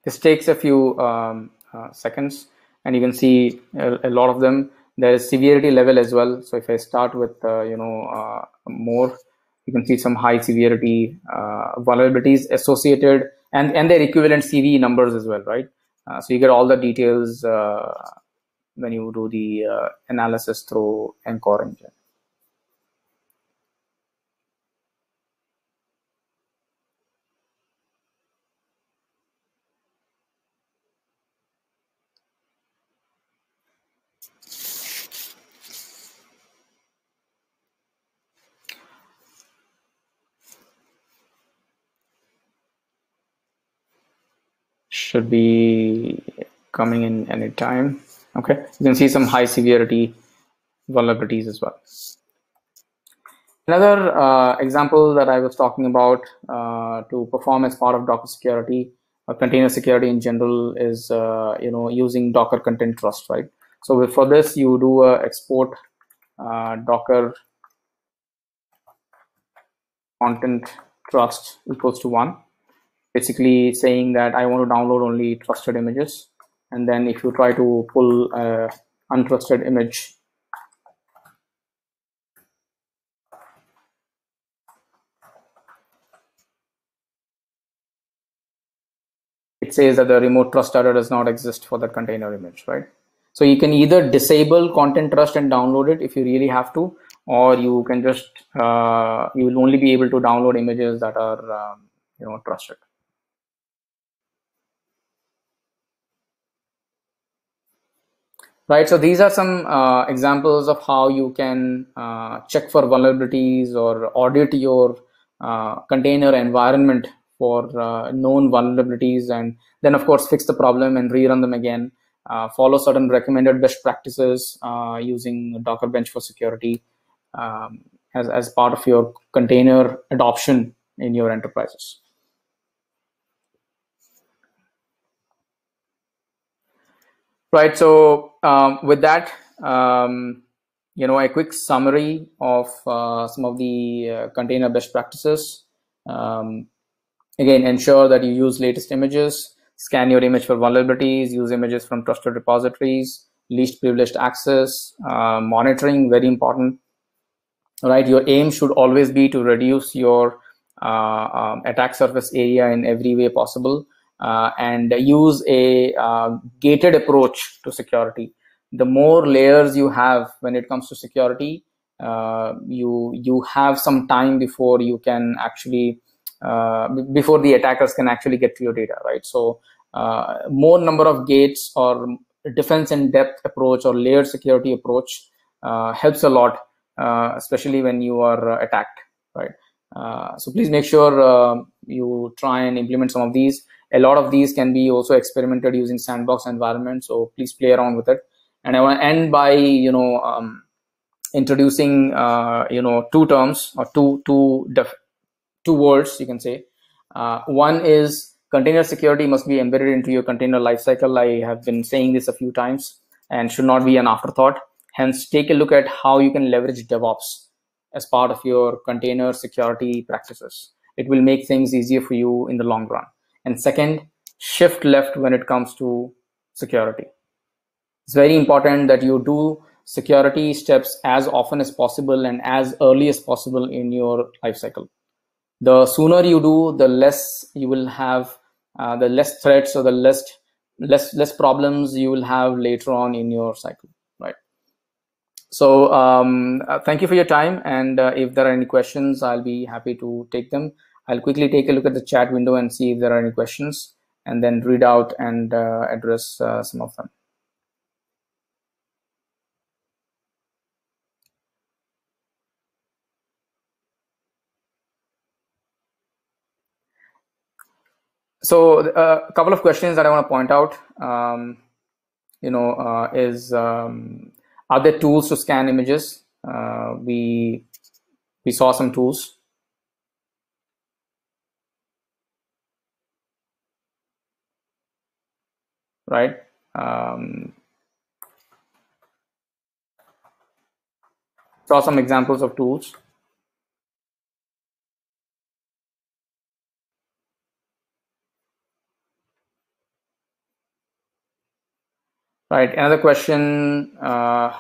This takes a few um, uh, seconds and you can see a, a, lot of them. There is severity level as well. So if I start with, uh, you know, uh, more, you can see some high severity uh, vulnerabilities associated and, and their equivalent CV numbers as well, right? Uh, so you get all the details uh, when you do the analysis through Anchore engine. Should be coming in anytime. Okay, you can see some high severity vulnerabilities as well. Another uh, example that I was talking about uh, to perform as part of Docker security or container security in general is uh, you know using Docker content trust, right? So for this, you do a export uh, Docker content trust equals to one basically saying that I want to download only trusted images. And then if you try to pull a untrusted image, it says that the remote trust data does not exist for that container image, right? So you can either disable content trust and download it if you really have to, or you can just, uh, you will only be able to download images that are, um, you know, trusted. Right so these are some uh, examples of how you can uh, check for vulnerabilities or audit your uh, container environment for uh, known vulnerabilities and then of course fix the problem and rerun them again. Uh, follow certain recommended best practices uh, using docker bench for security um, as, as part of your container adoption in your enterprises right so um, with that um, you know a quick summary of uh, some of the uh, container best practices. Um, again ensure that you use latest images scan your image for vulnerabilities use images from trusted repositories least privileged access uh, monitoring very important. Right your aim should always be to reduce your uh, um, attack surface area in every way possible and use a uh, gated approach to security. The more layers you have when it comes to security, uh, you you have some time before you can actually uh, before the attackers can actually get to your data, right? So uh, more number of gates or defense in depth approach or layered security approach uh, helps a lot, especially when you are attacked, right? so please make sure you try and implement some of these a lot of these can be also experimented using sandbox environment so please play around with it. And i want to end by you know um, introducing uh, you know two terms or two two def- two words you can say. Uh, one is container security must be embedded into your container lifecycle i have been saying this a few times and should not be an afterthought. Hence take a look at how you can leverage devops as part of your container security practices. It will make things easier for you in the long run and second shift left when it comes to security It's very important that you do security steps as often as possible and as early as possible in your life cycle. The sooner you do, the less you will have, uh, the less threats or the less less less problems you will have later on in your cycle, right? So um, uh, thank you for your time, and uh, if there are any questions, I'll be happy to take them. I'll quickly take a look at the chat window and see if there are any questions, and then read out and uh, address uh, some of them. so uh, a couple of questions that I want to point out, um, you know, uh, is um, are there tools to scan images? Uh, we we saw some tools. Right. Um, saw some examples of tools. Right. Another question uh,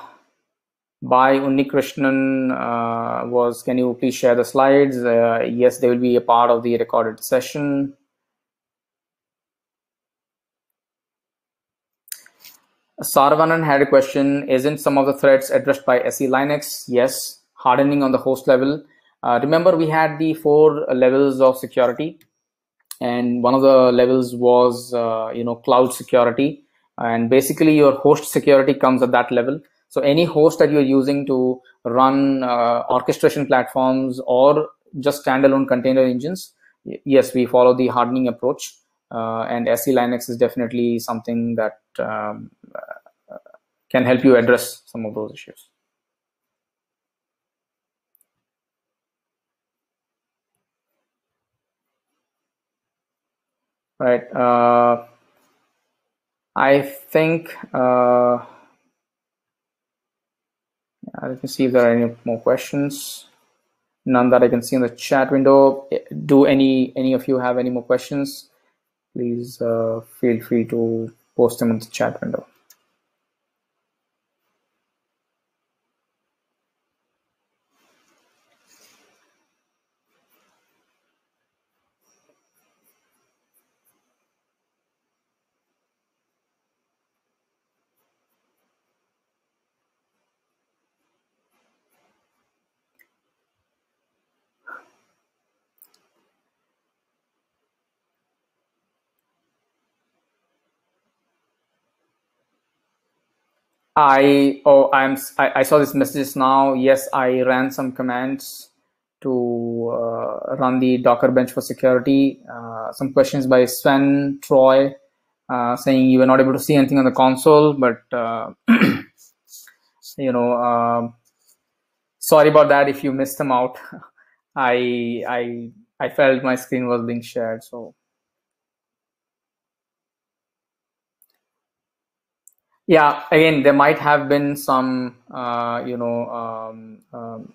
by Unnikrishnan uh, was, can you please share the slides? Uh, yes, they will be a part of the recorded session. Saravanan had a question, isn't some of the threats addressed by SELinux? Yes, hardening on the host level. Uh, remember, we had the four levels of security, and one of the levels was, uh, you know, cloud security and basically your host security comes at that level so any host that you're using to run uh, orchestration platforms or just standalone container engines yes we follow the hardening approach uh, and se linux is definitely something that um, can help you address some of those issues right uh, I think uh, let me see if there are any more questions. None that I can see in the chat window. Do any any of you have any more questions? Please uh, feel free to post them in the chat window. I oh I'm I, I, saw this message now. Yes, I ran some commands to uh, run the Docker bench for security. Uh, some questions by Sven Troy uh, saying you were not able to see anything on the console, but uh, you know, um, sorry about that if you missed them out. I I I felt my screen was being shared, so yeah again there might have been some uh, you know um, um,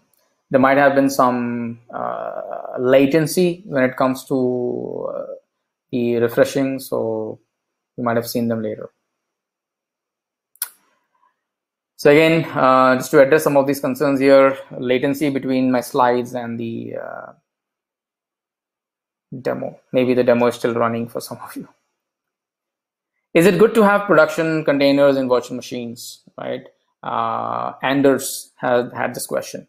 there might have been some uh, latency when it comes to uh, the refreshing so you might have seen them later. So again uh, just to address some of these concerns here latency between my slides and the uh, demo. Maybe the demo is still running for some of you is it good to have production containers in virtual machines, right? Uh, Anders had had this question.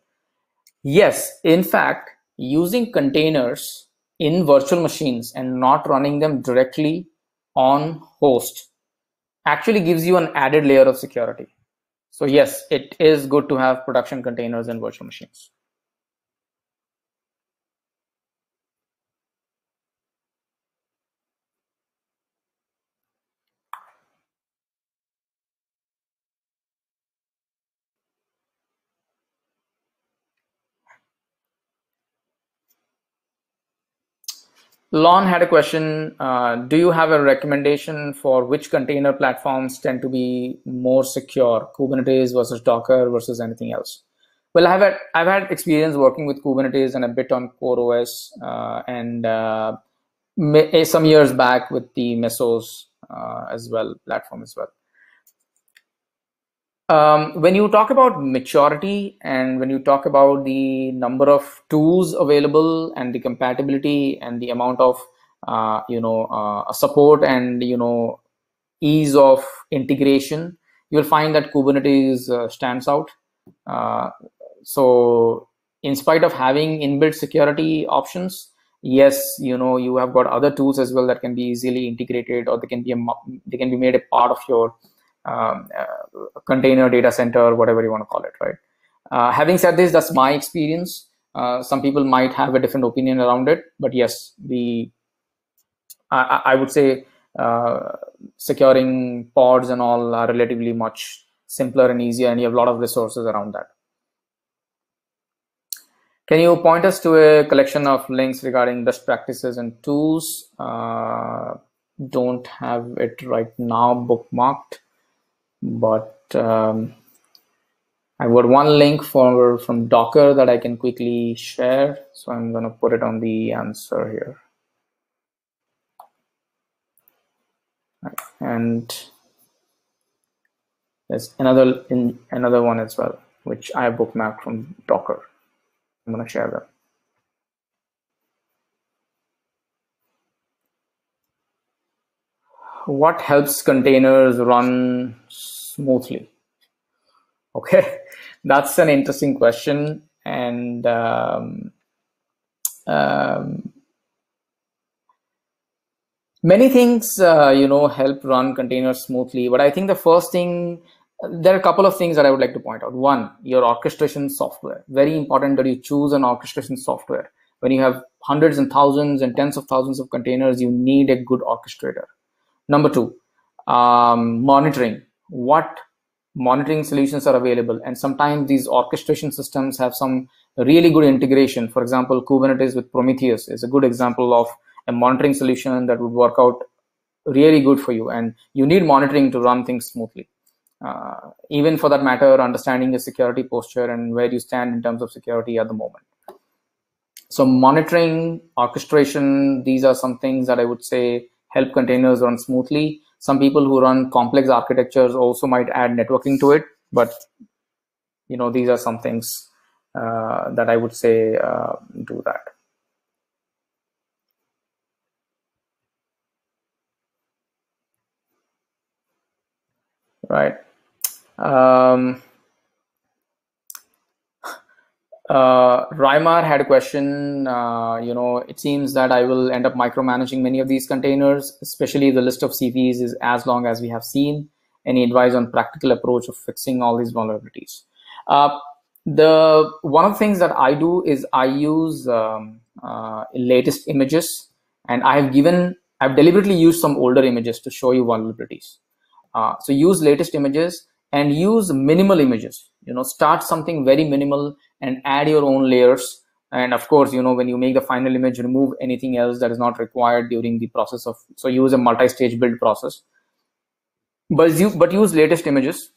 Yes, in fact, using containers in virtual machines and not running them directly on host actually gives you an added layer of security. So yes, it is good to have production containers in virtual machines. Lon had a question. Uh, do you have a recommendation for which container platforms tend to be more secure, Kubernetes versus Docker versus anything else? Well, I've had I've had experience working with Kubernetes and a bit on CoreOS, uh, and uh, eh, some years back with the Mesos uh, as well platform as well. Um, when you talk about maturity and when you talk about the number of tools available and the compatibility and the amount of uh, you know uh, support and you know ease of integration, you'll find that Kubernetes uh, stands out. Uh, so, in spite of having inbuilt security options, yes, you know you have got other tools as well that can be easily integrated or they can be a, they can be made a part of your um, uh, container data center, whatever you want to call it, right? Uh, having said this, that's my experience. Uh, some people might have a different opinion around it, but yes, the I, I would say securing pods and all are relatively much simpler and easier, and you have a lot of resources around that. Can you point us to a collection of links regarding best practices and tools? Uh, don't have it right now bookmarked but um, I've got one link for from Docker that I can quickly share. So I'm going to put it on the answer here. And there's another in another one as well, which I bookmarked from Docker. I'm going to share that. What helps containers run smoothly? Okay, that's an interesting question. And um, um, many things, uh, you know, help run containers smoothly. But I think the first thing, there are a couple of things that I would like to point out. One, your orchestration software. Very important that you choose an orchestration software. When you have hundreds and thousands and tens of thousands of containers, you need a good orchestrator. Number two, um, monitoring what monitoring solutions are available. And sometimes these orchestration systems have some really good integration. For example, Kubernetes with Prometheus is a good example of a monitoring solution that would work out really good for you. And you need monitoring to run things smoothly. Uh, even for that matter, understanding the security posture and where you stand in terms of security at the moment. So monitoring, orchestration, these are some things that I would say help containers run smoothly. Some people who run complex architectures also might add networking to it, but you know these are some things uh, that I would say uh, do that. Right. Um, uh, Raimar had a question. Uh, you know, it seems that I will end up micromanaging many of these containers, especially the list of CVEs is as long as we have seen. Any advice on practical approach of fixing all these vulnerabilities? Uh, the one of the things that I do is I use um, uh, latest images, and I have given I've deliberately used some older images to show you vulnerabilities. Uh, so use latest images and use minimal images. You know, start something very minimal and add your own layers. And of course you know when you make the final image remove anything else that is not required during the process of so use a multi-stage build process. But you but use latest images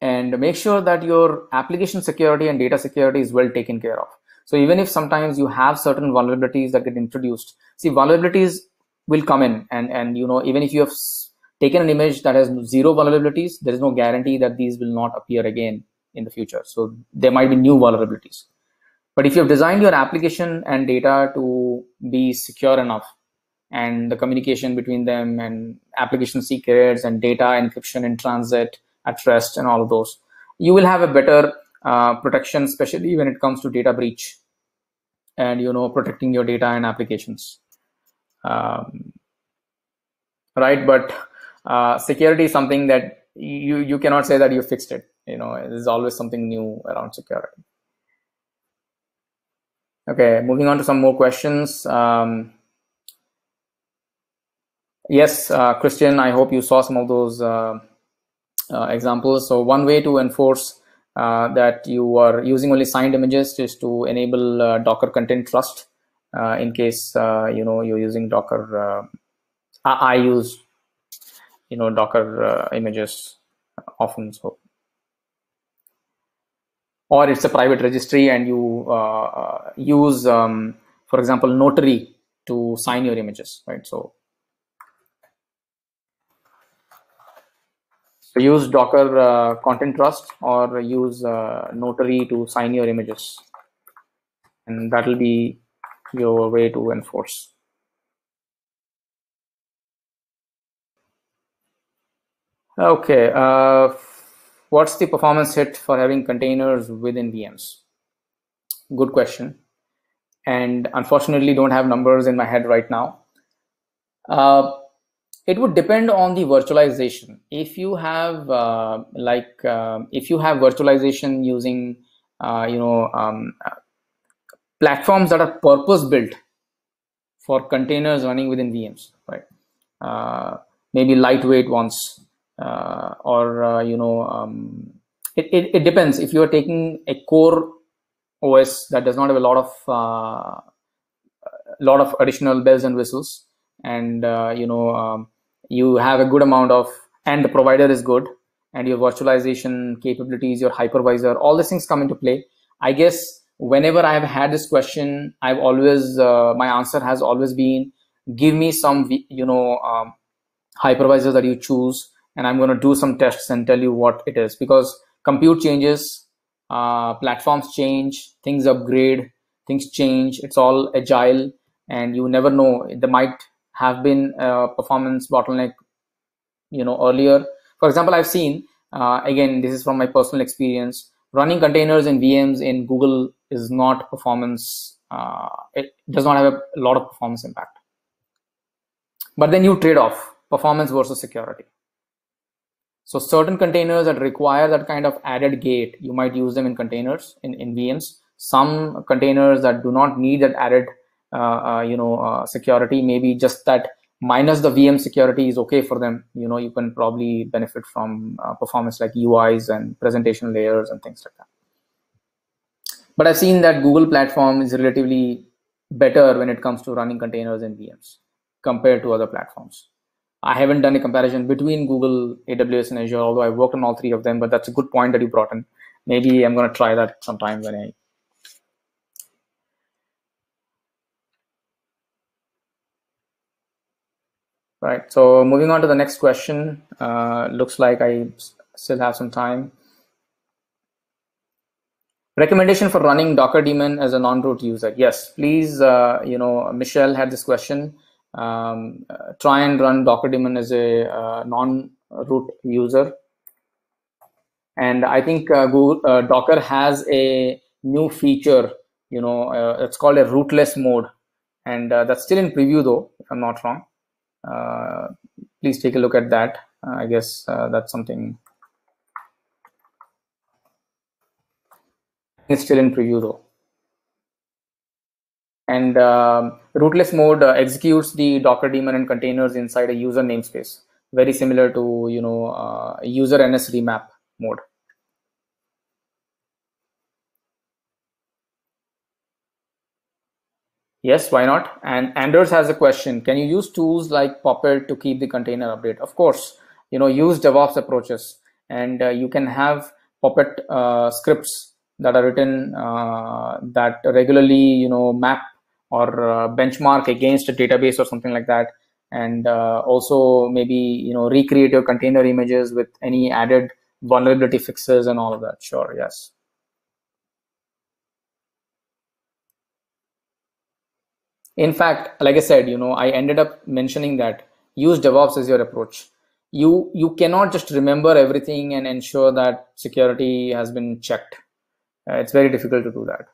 and make sure that your application security and data security is well taken care of. So even if sometimes you have certain vulnerabilities that get introduced see vulnerabilities will come in and and you know even if you have taken an image that has zero vulnerabilities there is no guarantee that these will not appear again in the future. So there might be new vulnerabilities. But if you've designed your application and data to be secure enough and the communication between them and application secrets and data encryption in transit at rest and all of those, you will have a better uh, protection, especially when it comes to data breach and you know protecting your data and applications. Um, right, but uh, security is something that you you cannot say that you fixed it. You know there's always something new around security. Okay moving on to some more questions. Um, yes uh, christian i hope you saw some of those uh, uh, examples. So one way to enforce uh, that you are using only signed images is to enable docker content trust in case you know you're using docker I, I, use you know docker images often so or it's a private registry and you uh, uh, use, um, for example, notary to sign your images, right? So, So use Docker uh, Content Trust or use uh, Notary to sign your images. And that will be your way to enforce. Okay, uh, what's the performance hit for having containers within VMs? Good question. And unfortunately, don't have numbers in my head right now. Uh, it would depend on the virtualization. If you have uh, like uh, if you have virtualization using uh, you know um, platforms that are purpose built for containers running within VMs, right? Uh, maybe lightweight ones uh, or uh, you know um, it, it, it, depends. If you are taking a core os that does not have a lot of uh, lot of additional bells and whistles and uh, you know um, you have a good amount of and the provider is good and your virtualization capabilities your hypervisor all these things come into play i guess whenever i've had this question i've always uh, my answer has always been give me some you know um, hypervisor that you choose and I'm going to do some tests and tell you what it is because compute changes, uh, platforms change, things upgrade, things change. It's all agile, and you never know. There might have been a performance bottleneck, you know, earlier. For example, I've seen uh, again. This is from my personal experience. Running containers in VMs in Google is not performance. Uh, it does not have a lot of performance impact. But then you trade off performance versus security. So certain containers that require that kind of added gate, you might use them in containers in, in VMs. Some containers that do not need that added, uh, uh, you know, uh, security, maybe just that minus the VM security is okay for them. You know, you can probably benefit from uh, performance like UIs and presentation layers and things like that. But I've seen that Google platform is relatively better when it comes to running containers in VMs compared to other platforms. I haven't done a comparison between Google, AWS, and Azure, although I've worked on all three of them. But that's a good point that you brought in. Maybe I'm going to try that sometime when I. Right. So moving on to the next question. Uh, looks like I still have some time. Recommendation for running Docker daemon as a non-root user. Yes, please. Uh, you know, Michelle had this question um, uh, try and run Docker daemon as a uh, non-root user. And I think uh, Google, uh, Docker has a new feature, you know, uh, it's called a rootless mode. And uh, that's still in preview though, if I'm not wrong. please take a look at that. I guess that's something. It's still in preview though and um, rootless mode uh, executes the docker daemon and containers inside a user namespace. Very similar to you know uh, user ns remap mode. Yes why not? And anders has a question. Can you use tools like puppet to keep the container update? Of course. You know use devops approaches. And uh, you can have puppet uh, scripts that are written uh, that regularly you know map or uh, benchmark against a database or something like that. And uh, also maybe you know recreate your container images with any added vulnerability fixes and all of that. Sure yes. In fact like i said you know i ended up mentioning that use devops as your approach. You you cannot just remember everything and ensure that security has been checked. Uh, it's very difficult to do that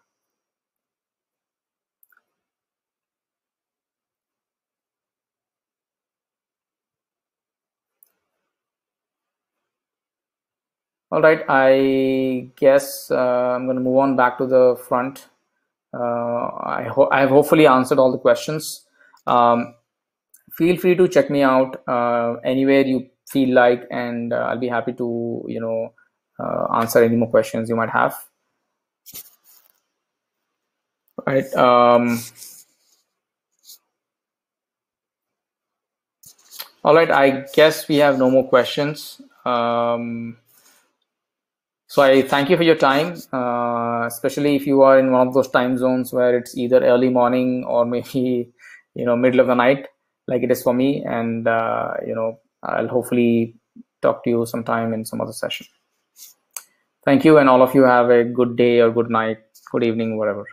All right, I guess uh, I'm going to move on back to the front. Uh, I, ho I have hopefully answered all the questions. Um, feel free to check me out uh, anywhere you feel like, and uh, I'll be happy to, you know, uh, answer any more questions you might have. All right. Um, all right. I guess we have no more questions. Um, so I thank you for your time, uh, especially if you are in one of those time zones where it's either early morning or maybe you know middle of the night, like it is for me. And uh, you know I'll hopefully talk to you sometime in some other session. Thank you, and all of you have a good day or good night, good evening, whatever.